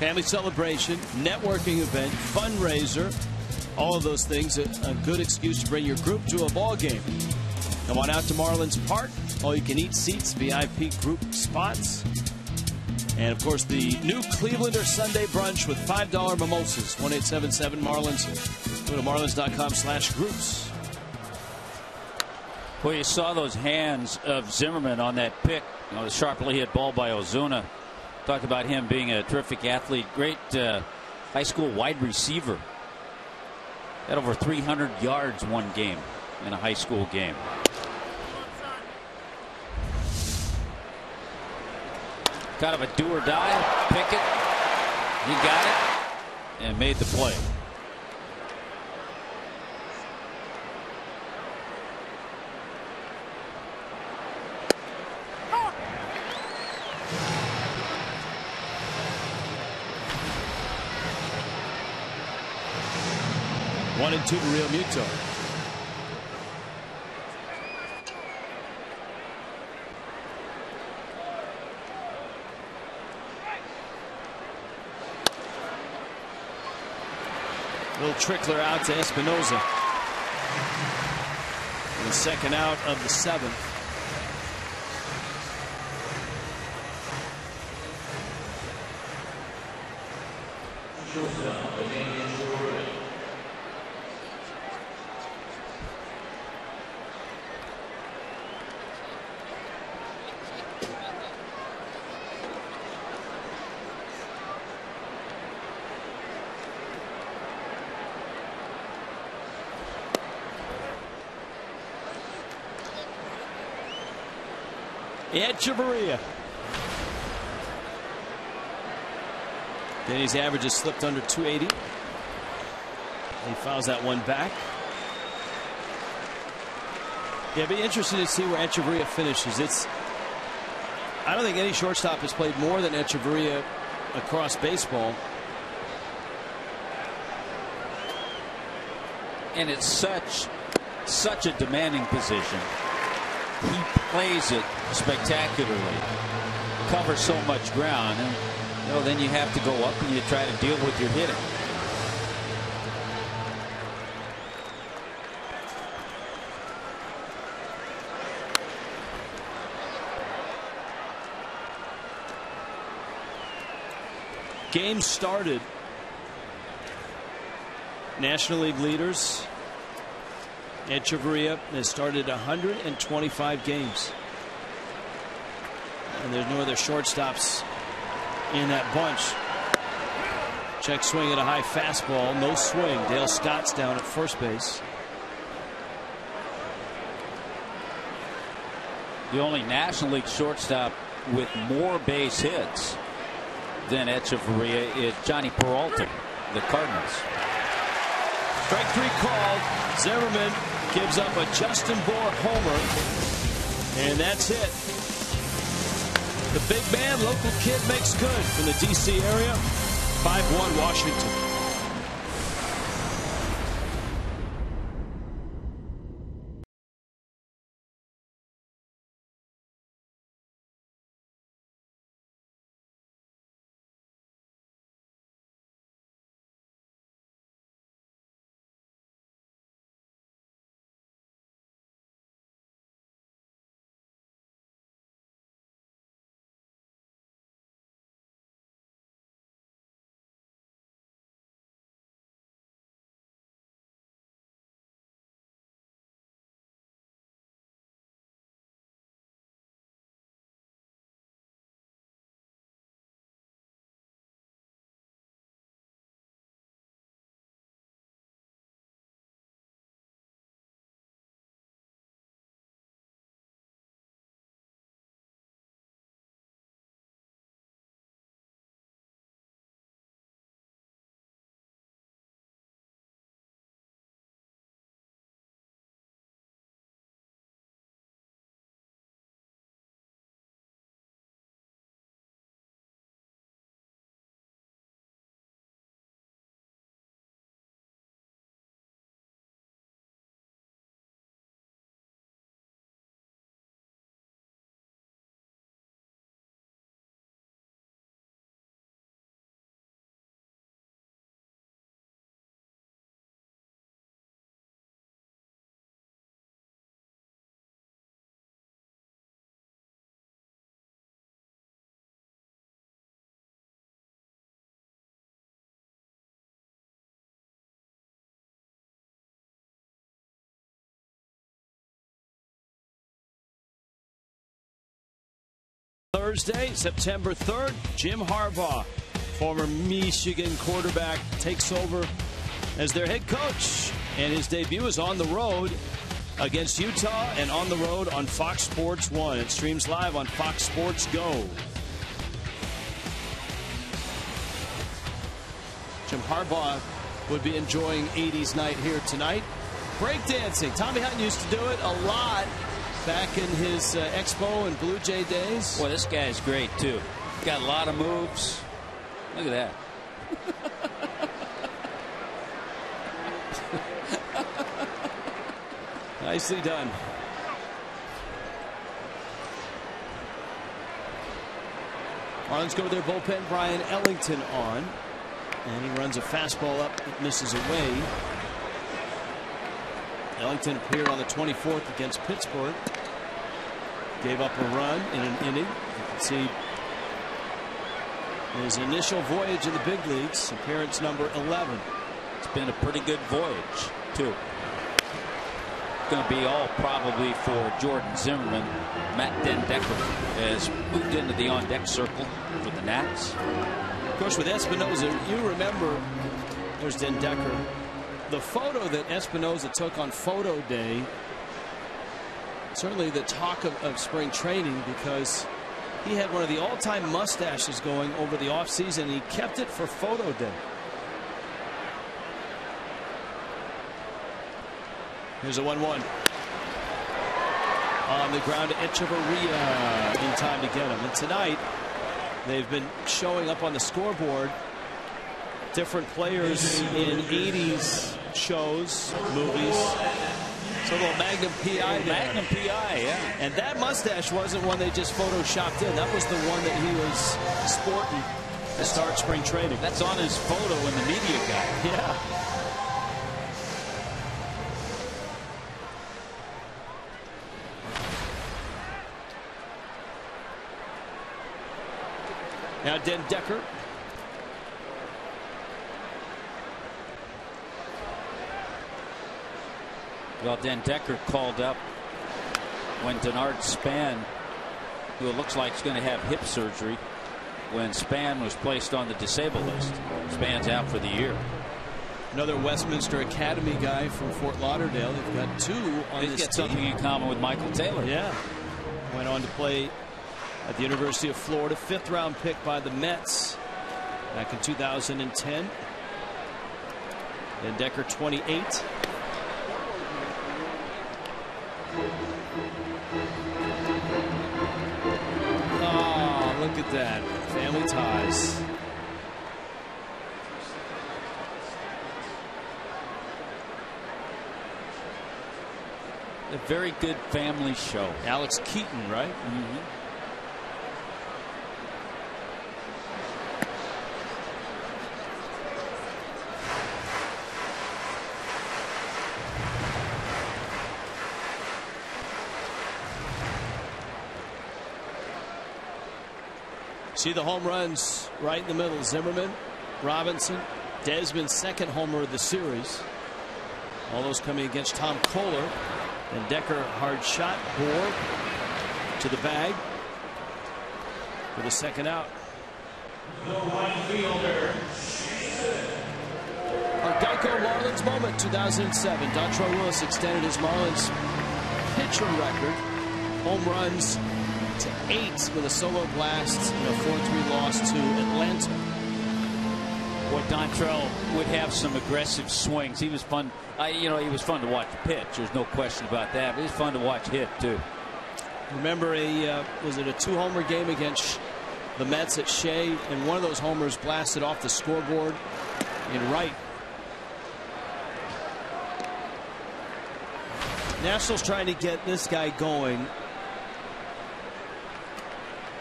Family celebration, networking event, fundraiser, all of those things, a, a, good excuse to bring your group to a ball game. Come on out to Marlins Park. All you can eat seats, VIP group spots. And of course, the new Clevelander Sunday brunch with $5 mimosas. 1877 Marlins. Go to marlins.com slash groups. Well, you saw those hands of Zimmermann on that pick, you know, the sharply hit ball by Ozuna. Talked about him being a terrific athlete, great uh, high school wide receiver. Had over 300 yards one game in a high school game. Kind of a do or die. Pick it. He got it and made the play. One and two to Realmuto. Little trickler out to Espinosa. The second out of the seventh. Hechavarria. Denny's average has slipped under 280. He fouls that one back. Yeah, it'd be interesting to see where Hechavarria finishes. It's I don't think any shortstop has played more than Hechavarria across baseball. And it's such such a demanding position. He plays it spectacularly. Covers so much ground. And you know, then you have to go up and you try to deal with your hitting. Game started. National League leaders. Hechavarria has started 125 games. And there's no other shortstops in that bunch. Check swing at a high fastball. No swing. Dale Scott's down at first base. The only National League shortstop with more base hits than Hechavarria is Jhonny Peralta, the Cardinals. Strike three called. Zimmermann gives up a Justin Bour homer. And that's it. The big man, local kid, makes good from the D.C. area. 5-1 Washington. Thursday, September 3rd, Jim Harbaugh, former Michigan quarterback, takes over as their head coach. And his debut is on the road against Utah and on the road on Fox Sports 1. It streams live on Fox Sports Go. Jim Harbaugh would be enjoying 80s night here tonight. Breakdancing. Tommy Hutton used to do it a lot back in his uh, Expo and Blue Jay days. Boy, this guy's great, too. Got a lot of moves. Look at that. Nicely done. Marlins go to their bullpen. Brian Ellington on. And he runs a fastball up that misses away. Ellington appeared on the 24th against Pittsburgh. Gave up a run in an inning. You can see his initial voyage in the big leagues, appearance number 11. It's been a pretty good voyage, too. Going to be all probably for Jordan Zimmermann. Matt den Dekker has moved into the on deck circle for the Nats. Of course, with Espinosa, you remember there's den Dekker. The photo that Espinosa took on photo day certainly the talk of, of spring training because he had one of the all-time mustaches going over the offseason and he kept it for photo day. Here's a 1-1. on the ground to Hechavarria in time to get him. And tonight, they've been showing up on the scoreboard different players in 80s shows, movies. So a little Magnum PI there. Magnum PI, yeah. And that mustache wasn't one they just photoshopped in. That was the one that he was sporting to start spring training. That's on his photo in the media guy. Yeah. Now Den Dekker. Well, Den Dekker called up when Denard Span, who it looks like is going to have hip surgery, when Span was placed on the disabled list. Span's out for the year. Another Westminster Academy guy from Fort Lauderdale. They've got two on He's this got something in common with Michael Taylor. Yeah. Went on to play at the University of Florida. Fifth round pick by the Mets back in 2010. den Dekker 28. Oh, look at that. Family ties. A very good family show. Alex Keaton, right? Mm-hmm. See the home runs right in the middle. Zimmerman, Robinson, Desmond's second homer of the series. All those coming against Tom Koehler. den Dekker hard shot. Bour to the bag for the second out. Our Geico Marlins moment 2007. Dontrelle Willis extended his Marlins pitcher record. Home runs to eight with a solo blast in a 4-3 loss to Atlanta. Boy, Dontrelle would have some aggressive swings. He was fun. I, you know, he was fun to watch pitch. There's no question about that. But he's fun to watch hit too. Remember a uh, was it a two homer game against the Mets at Shea and one of those homers blasted off the scoreboard in right. Nationals trying to get this guy going.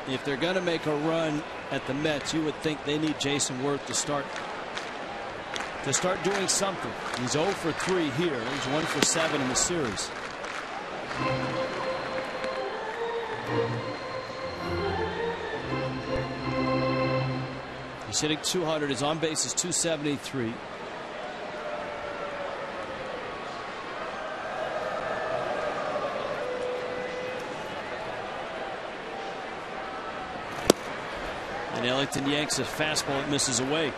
If they're going to make a run at the Mets, you would think they need Jayson Werth to start to start doing something. He's 0 for 3 here. He's 1 for 7 in the series. He's hitting 200. His on base is 273. And Ellington yanks a fastball that misses away.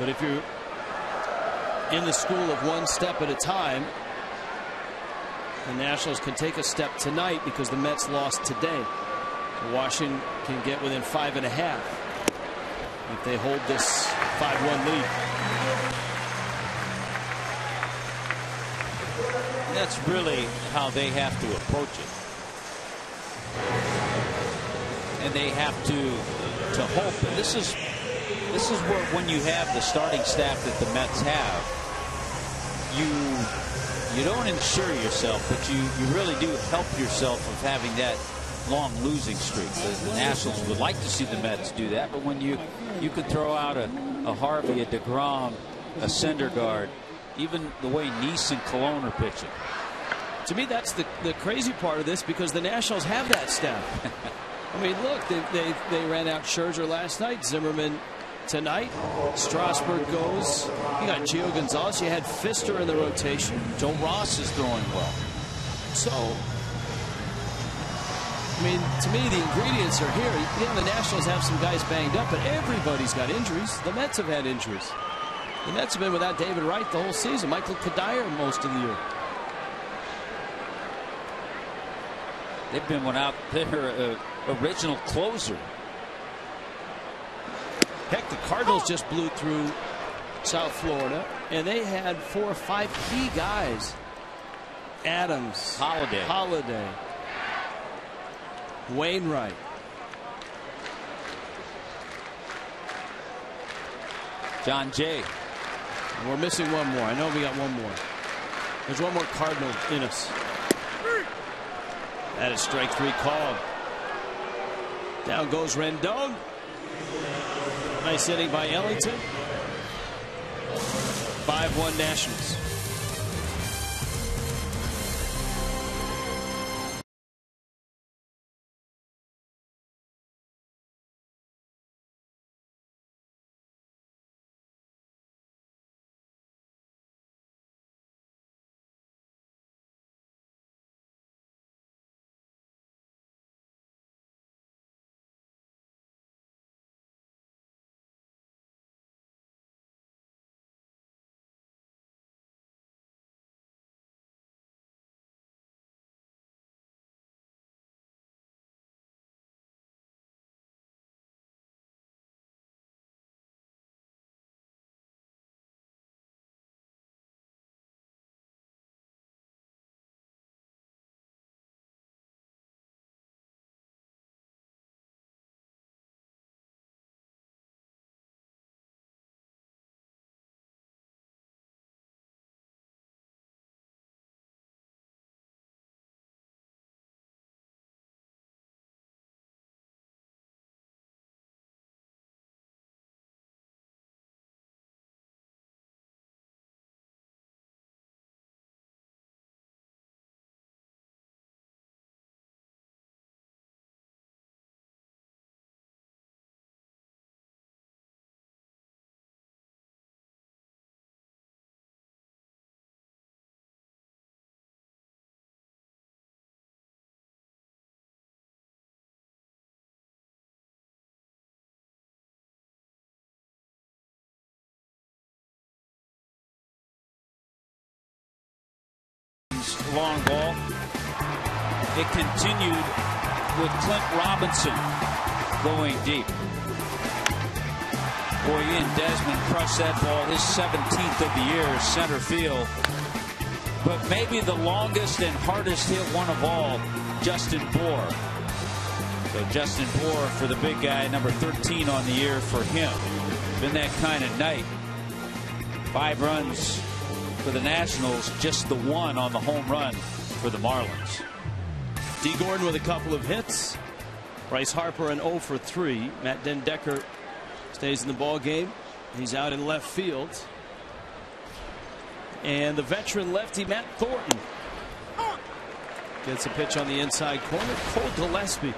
But if you're in the school of one step at a time, the Nationals can take a step tonight because the Mets lost today. Washington can get within five and a half if they hold this 5-1 lead. That's really how they have to approach it. And they have to to hope. And this is this is where when you have the starting staff that the Mets have, you you don't insure yourself, but you you really do help yourself of having that long losing streak. The, the Nationals would like to see the Mets do that, but when you you could throw out a, a Harvey, a Degrom, a Syndergaard, even the way Niese and Colon are pitching. To me, that's the, the crazy part of this because the Nationals have that staff. I mean, look, they, they, they ran out Scherzer last night, Zimmermann tonight. Strasburg goes. You got Gio Gonzalez. You had Fister in the rotation. Joe Ross is throwing well. So, I mean, to me, the ingredients are here. Yeah, the Nationals have some guys banged up, but everybody's got injuries. The Mets have had injuries. The Mets have been without David Wright the whole season. Michael Cuddyer most of the year. They've been without their uh, original closer. Heck, the Cardinals just blew through South Florida, and they had four or five key guys. Adams, Holliday, Holliday, Wainwright. Jon Jay. We're missing one more. I know we got one more. There's one more Cardinal in us. That is strike three called. Down goes Rendon. Nice inning by Ellington. 5-1 Nationals. Long ball. It continued with Clint Robinson going deep. Boy, Ian Desmond crushed that ball, his 17th of the year, center field. But maybe the longest and hardest hit one of all, Justin Bour. So Justin Bour for the big guy, number 13 on the year for him. Been that kind of night. Five runs for the Nationals, just the one on the home run for the Marlins. D. Gordon with a couple of hits. Bryce Harper an 0 for 3. Matt den Dekker stays in the ball game. He's out in left field. And the veteran lefty Matt Thornton gets a pitch on the inside corner. Cole Gillespie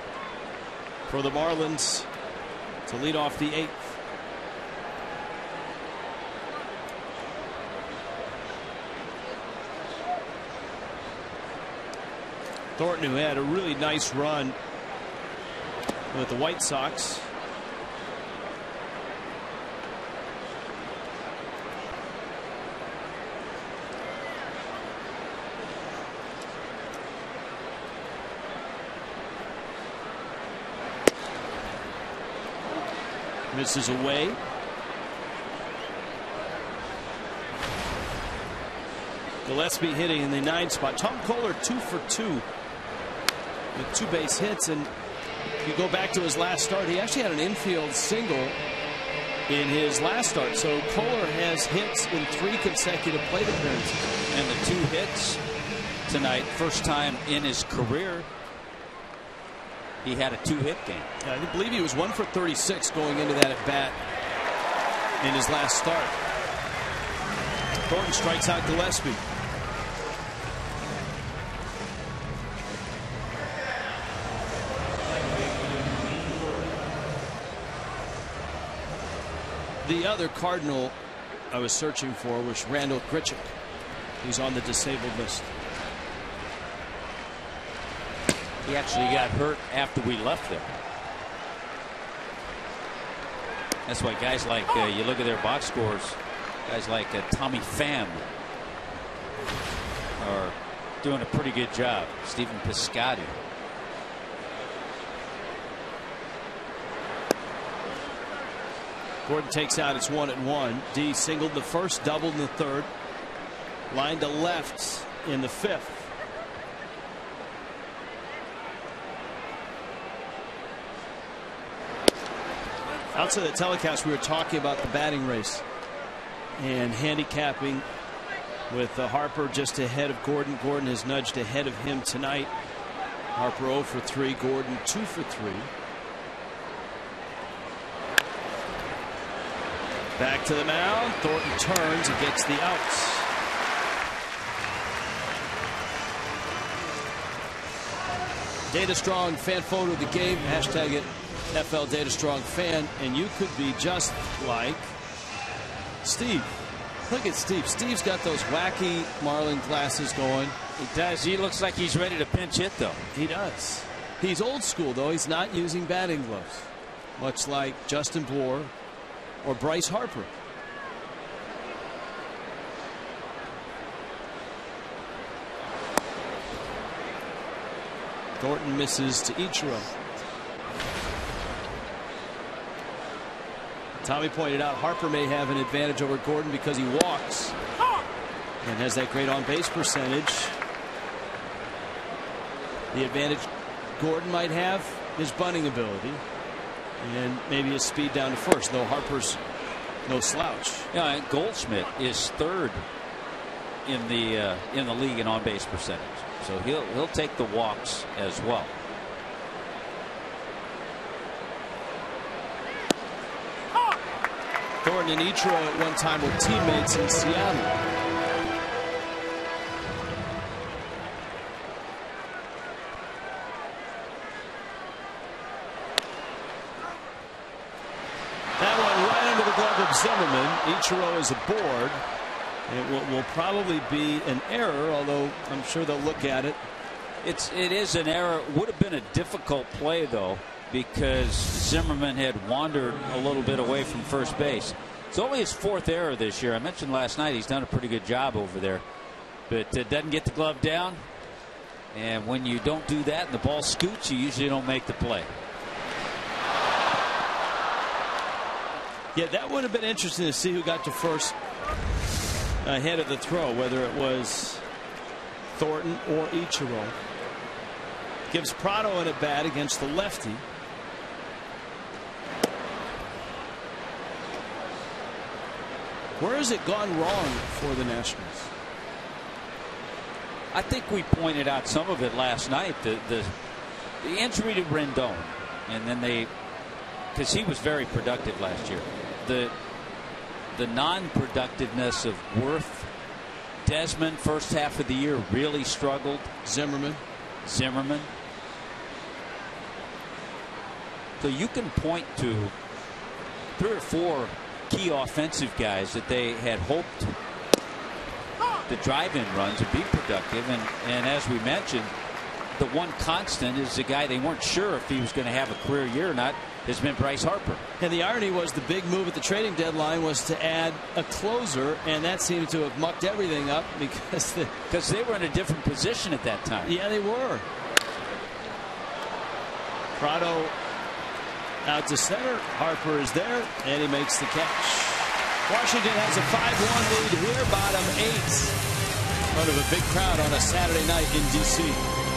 for the Marlins to lead off the eighth. Thornton, who had a really nice run with the White Sox. Misses away. Gillespie hitting in the nine spot. Tom Koehler two for two with two base hits. And you go back to his last start, he actually had an infield single in his last start. So Koehler has hits in three consecutive plate appearances. And the two hits tonight, first time in his career, he had a two hit game. I believe he was one for 36 going into that at bat in his last start. Thornton strikes out Gillespie. The other Cardinal I was searching for was Randall Grichuk. He's on the disabled list. He actually got hurt after we left there. That's why guys like uh, you look at their box scores, guys like uh, Tommy Pham are doing a pretty good job. Stephen Piscotty. Gordon takes out. It's one and one. D singled the first, doubled in the third. Line to left in the fifth. Outside the telecast, we were talking about the batting race and handicapping with uh, Harper just ahead of Gordon. Gordon has nudged ahead of him tonight. Harper 0 for 3, Gordon 2 for 3. Back to the mound. Thornton turns and gets the outs. Data Strong fan photo of the game. Hashtag it FL Data Strong fan. And you could be just like Steve. Look at Steve. Steve's got those wacky Marlin glasses going. He does. He looks like he's ready to pinch hit, though. He does. He's old school, though. He's not using batting gloves, much like Justin Bour or Bryce Harper. Thornton misses to Ichiro. Tommy pointed out Harper may have an advantage over Gordon because he walks and has that great on base percentage. The advantage Gordon might have is bunting ability and maybe his speed down to first, No Harper's no slouch. Yeah, and Goldschmidt is third in the uh, in the league in on base percentage, so he'll he'll take the walks as well. Thornton and Ichiro at one time were teammates in Seattle. Zimmerman. Ichiro is aboard. It will, will probably be an error, although I'm sure they'll look at it. It's it is an error. Would have been a difficult play though because Zimmerman had wandered a little bit away from first base. It's only his fourth error this year. I mentioned last night he's done a pretty good job over there, but uh, doesn't get the glove down. And when you don't do that and the ball scoots, you usually don't make the play. Yeah, that would have been interesting to see who got to first ahead of the throw, whether it was Thornton or Ichiro. Gives Prado an at bat against the lefty. Where has it gone wrong for the Nationals? I think we pointed out some of it last night. The the, the injury to Rendon, and then they because he was very productive last year. The the non-productiveness of Werth, Desmond, first half of the year really struggled. Zimmerman, Zimmerman. So you can point to three or four key offensive guys that they had hoped the drive-in runs would be productive, and and as we mentioned, the one constant is the guy they weren't sure if he was going to have a career year or not has been Bryce Harper. And the irony was the big move at the trading deadline was to add a closer, and that seemed to have mucked everything up because the, because they were in a different position at that time. Yeah, they were. Prado out to center. Harper is there, and he makes the catch. Washington has a 5-1 lead here, bottom eight. In front of a big crowd on a Saturday night in D.C.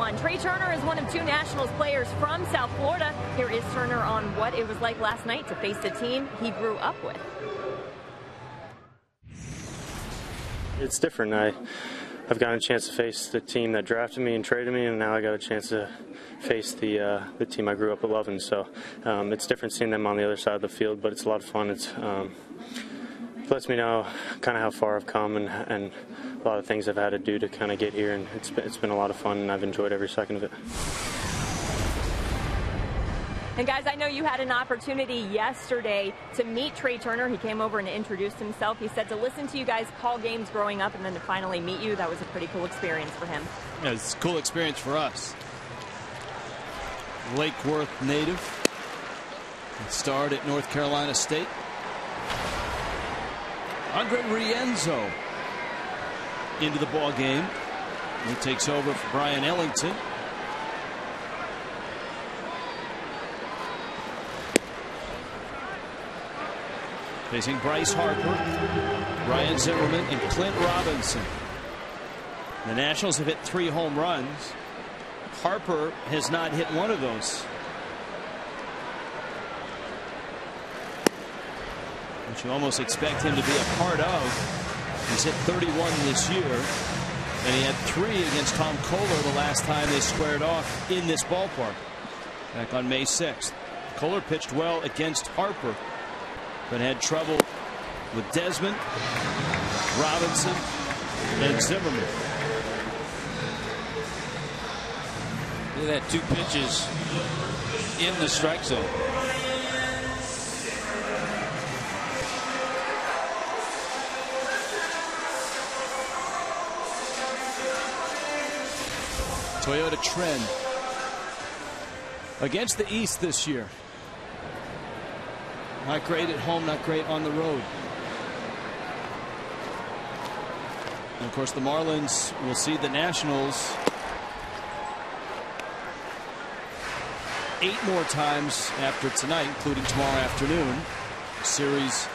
Trea Turner is one of two Nationals players from South Florida. Here is Turner on what it was like last night to face the team he grew up with. It's different. I, I've gotten a chance to face the team that drafted me and traded me, and now I got a chance to face the uh, the team I grew up loving. So um, it's different seeing them on the other side of the field, but it's a lot of fun. It's um, it lets me know kind of how far I've come and, and a lot of things I've had to do to kind of get here, and it's been, it's been a lot of fun, and I've enjoyed every second of it. And guys, I know you had an opportunity yesterday to meet Trea Turner. He came over and introduced himself. He said to listen to you guys call games growing up and then to finally meet you, that was a pretty cool experience for him. Yeah, it's a cool experience for us. Lake Worth native. Starred at North Carolina State. Andre Rienzo into the ball game. He takes over for Brian Ellington. Facing Bryce Harper, Ryan Zimmerman, and Clint Robinson. The Nationals have hit three home runs. Harper has not hit one of those. Which you almost expect him to be a part of. He's hit 31 this year. And he had three against Tom Koehler the last time they squared off in this ballpark. Back on May 6th. Koehler pitched well against Harper but had trouble with Desmond, Robinson, and Zimmerman. Look at that, two pitches in the strike zone. Toyota trend against the East this year. Not great at home, not great on the road. And of course, the Marlins will see the Nationals eight more times after tonight, including tomorrow afternoon. Series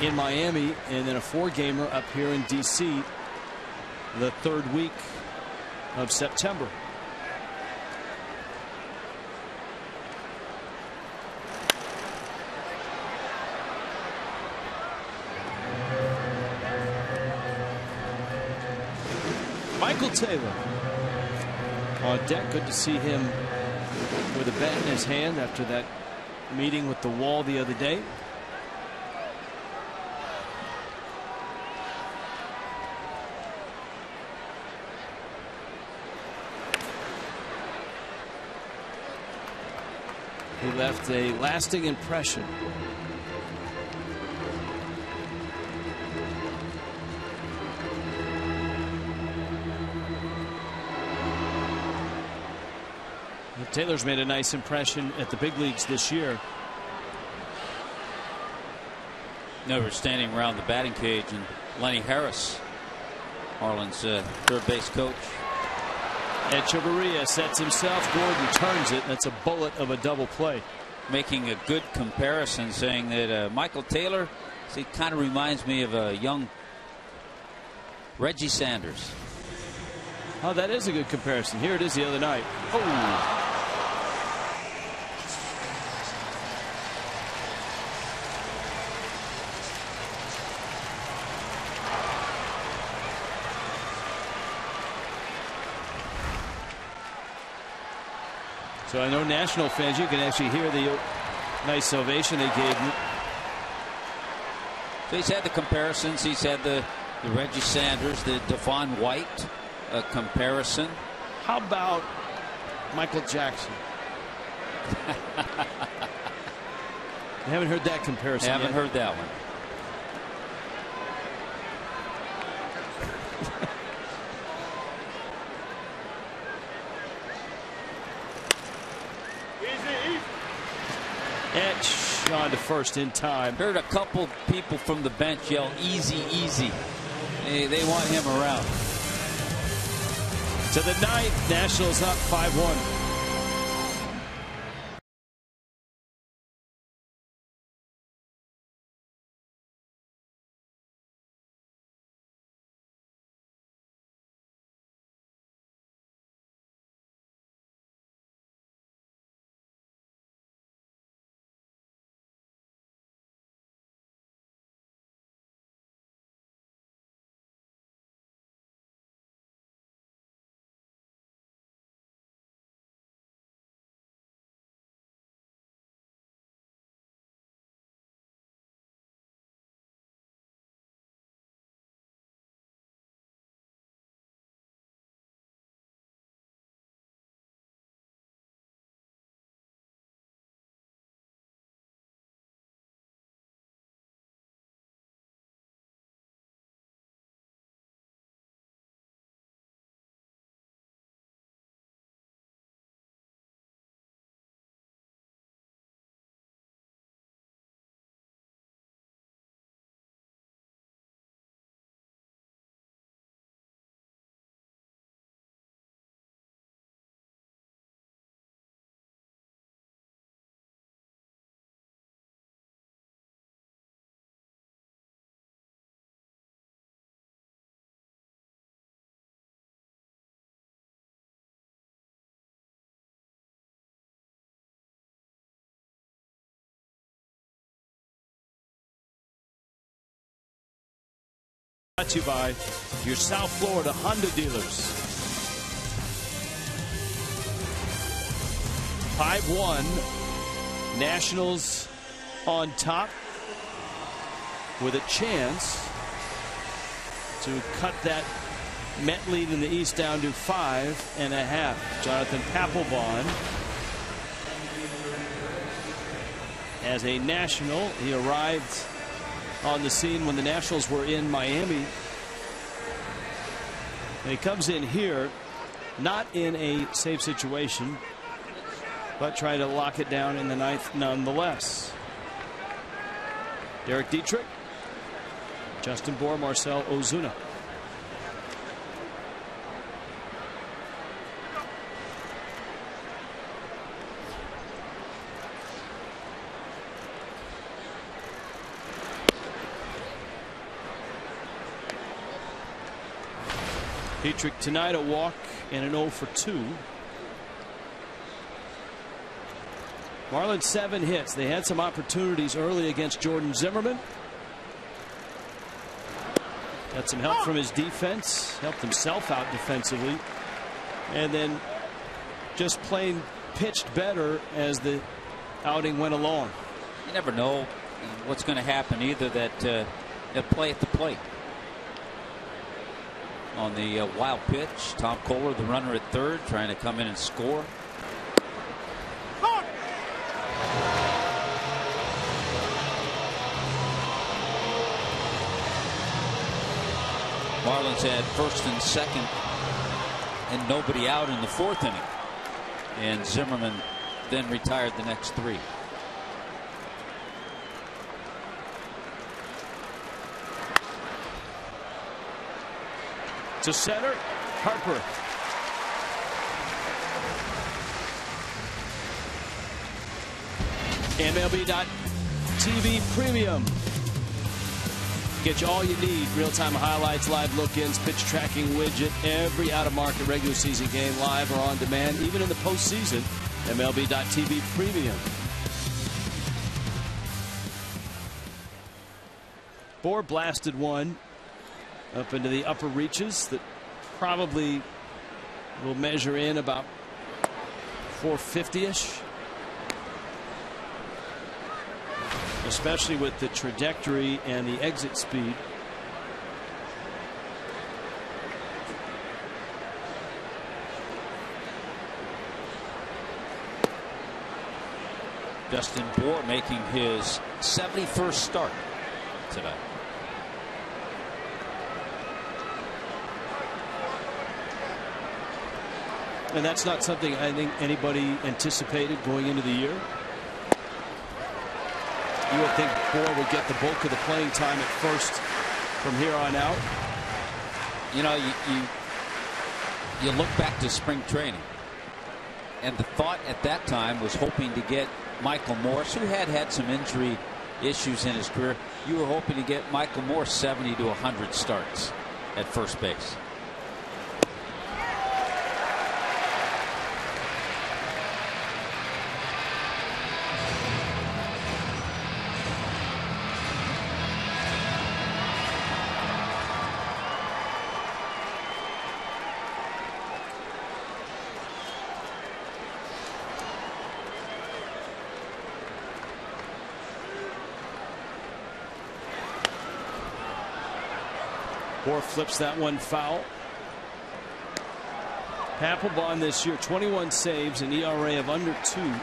in Miami, and then a four-gamer up here in D.C. the third week of September. Michael Taylor on deck. Good to see him with a bat in his hand after that meeting with the wall the other day. He left a lasting impression Taylor's made a nice impression at the big leagues this year. Never standing around the batting cage and Lenny Harris, Marlins uh, third base coach. Hechavarria sets himself. Gordon turns it. That's a bullet of a double play. Making a good comparison, saying that uh, Michael Taylor, he kind of reminds me of a young Reggie Sanders. Oh, that is a good comparison. Here it is the other night. Oh. So I know national fans, you can actually hear the nice salvation they gave him. So he's had the comparisons. He's had the, the Reggie Sanders, the Devon White uh, comparison. How about Michael Jackson? I haven't heard that comparison. I haven't yet. heard that one. Etch on to first in time. Heard a couple people from the bench yell, easy, easy. Hey, they want him around. To the ninth, Nationals up 5 1. Brought to you by your South Florida Honda dealers. 5-1. Nationals on top with a chance to cut that Met lead in the East down to five and a half. Jonathan Papelbon as a national. He arrived on the scene when the Nationals were in Miami. And he comes in here not in a safe situation, but trying to lock it down in the ninth nonetheless. Derek Dietrich, Justin Bour, Marcell Ozuna. Dietrich tonight a walk and an 0 for 2. Marlins seven hits. They had some opportunities early against Jordan Zimmermann. Got some help from his defense. Helped himself out defensively. And then just plain pitched better as the outing went along. You never know what's going to happen either that uh, play at the plate on the uh, wild pitch. Tom Koehler, the runner at third, trying to come in and score. Marlins had first and second and nobody out in the fourth inning. And Zimmermann then retired the next three. To center. Harper. MLB.TV Premium. Get you all you need. Real-time highlights, live look-ins, pitch tracking widget, every out-of-market regular season game live or on demand, even in the postseason. MLB.TV Premium. Bour blasted one up into the upper reaches that probably will measure in about 450-ish. Especially with the trajectory and the exit speed. Justin Bour making his 71st start today. And that's not something I think anybody anticipated going into the year. You would think Bour would get the bulk of the playing time at first from here on out. You know, you, you, you look back to spring training, and the thought at that time was hoping to get Michael Morse, who had had some injury issues in his career. You were hoping to get Michael Morse 70 to 100 starts at first base. Bour flips that one foul. Papelbon this year 21 saves an ERA of under two.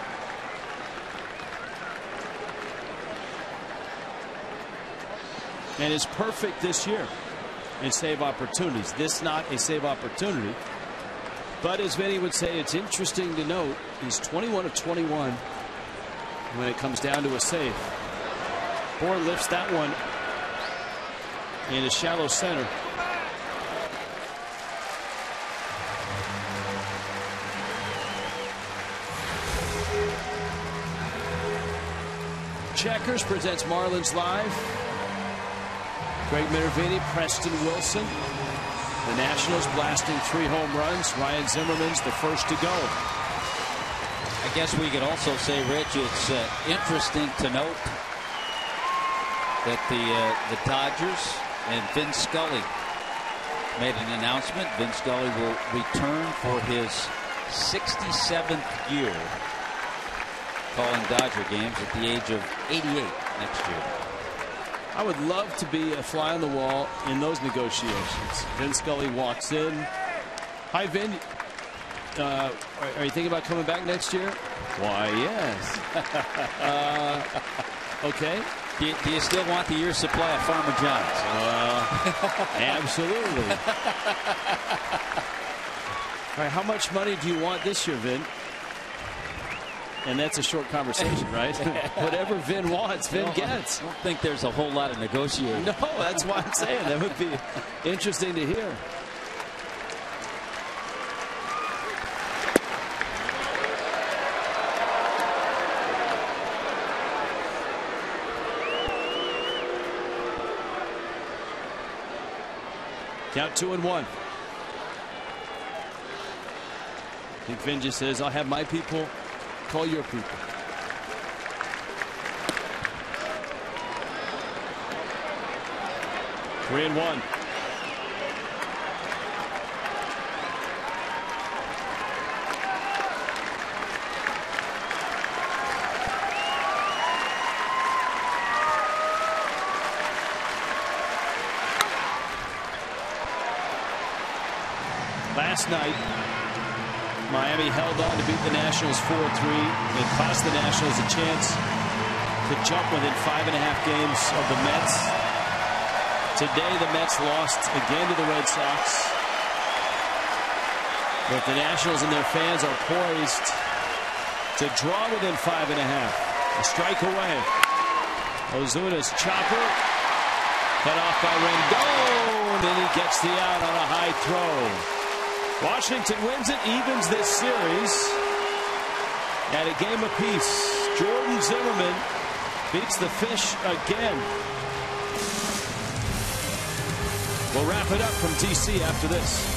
And is perfect this year in save opportunities. This not a save opportunity. But as many would say, it's interesting to note he's 21 of 21 when it comes down to a save. Bour lifts that one in a shallow center. Checkers presents Marlins Live. Greg Minervini, Preston Wilson. The Nationals blasting three home runs. Ryan Zimmerman's the first to go. I guess we could also say, Rich, it's uh, interesting to note that the uh, the Dodgers And Vin Scully made an announcement. Vin Scully will return for his 67th year calling Dodger games at the age of 88 next year. I would love to be a fly on the wall in those negotiations. Vin Scully walks in. Hi, Vin. Uh, are, are, you thinking about coming back next year? Why, yes. uh, okay. Do you, do you, still want the year's supply of Farmer John's? Uh, absolutely. All right, how much money do you want this year, Vin? And that's a short conversation, right? Whatever Vin wants, Vin gets. I don't think there's a whole lot of negotiating. No, that's why I'm saying that would be interesting to hear. Count two and one. I think just says, I'll have my people call your people. Three and one. Last night, Miami held on to beat the Nationals 4-3. It cost the Nationals a chance to jump within five and a half games of the Mets. Today, the Mets lost again to the Red Sox. But the Nationals and their fans are poised to draw within five and a half. A strike away. Ozuna's chopper cut off by Rendon, and he gets the out on a high throw. Washington wins it, evens this series at a game apiece. Jordan Zimmermann beats the fish again. We'll wrap it up from DC after this.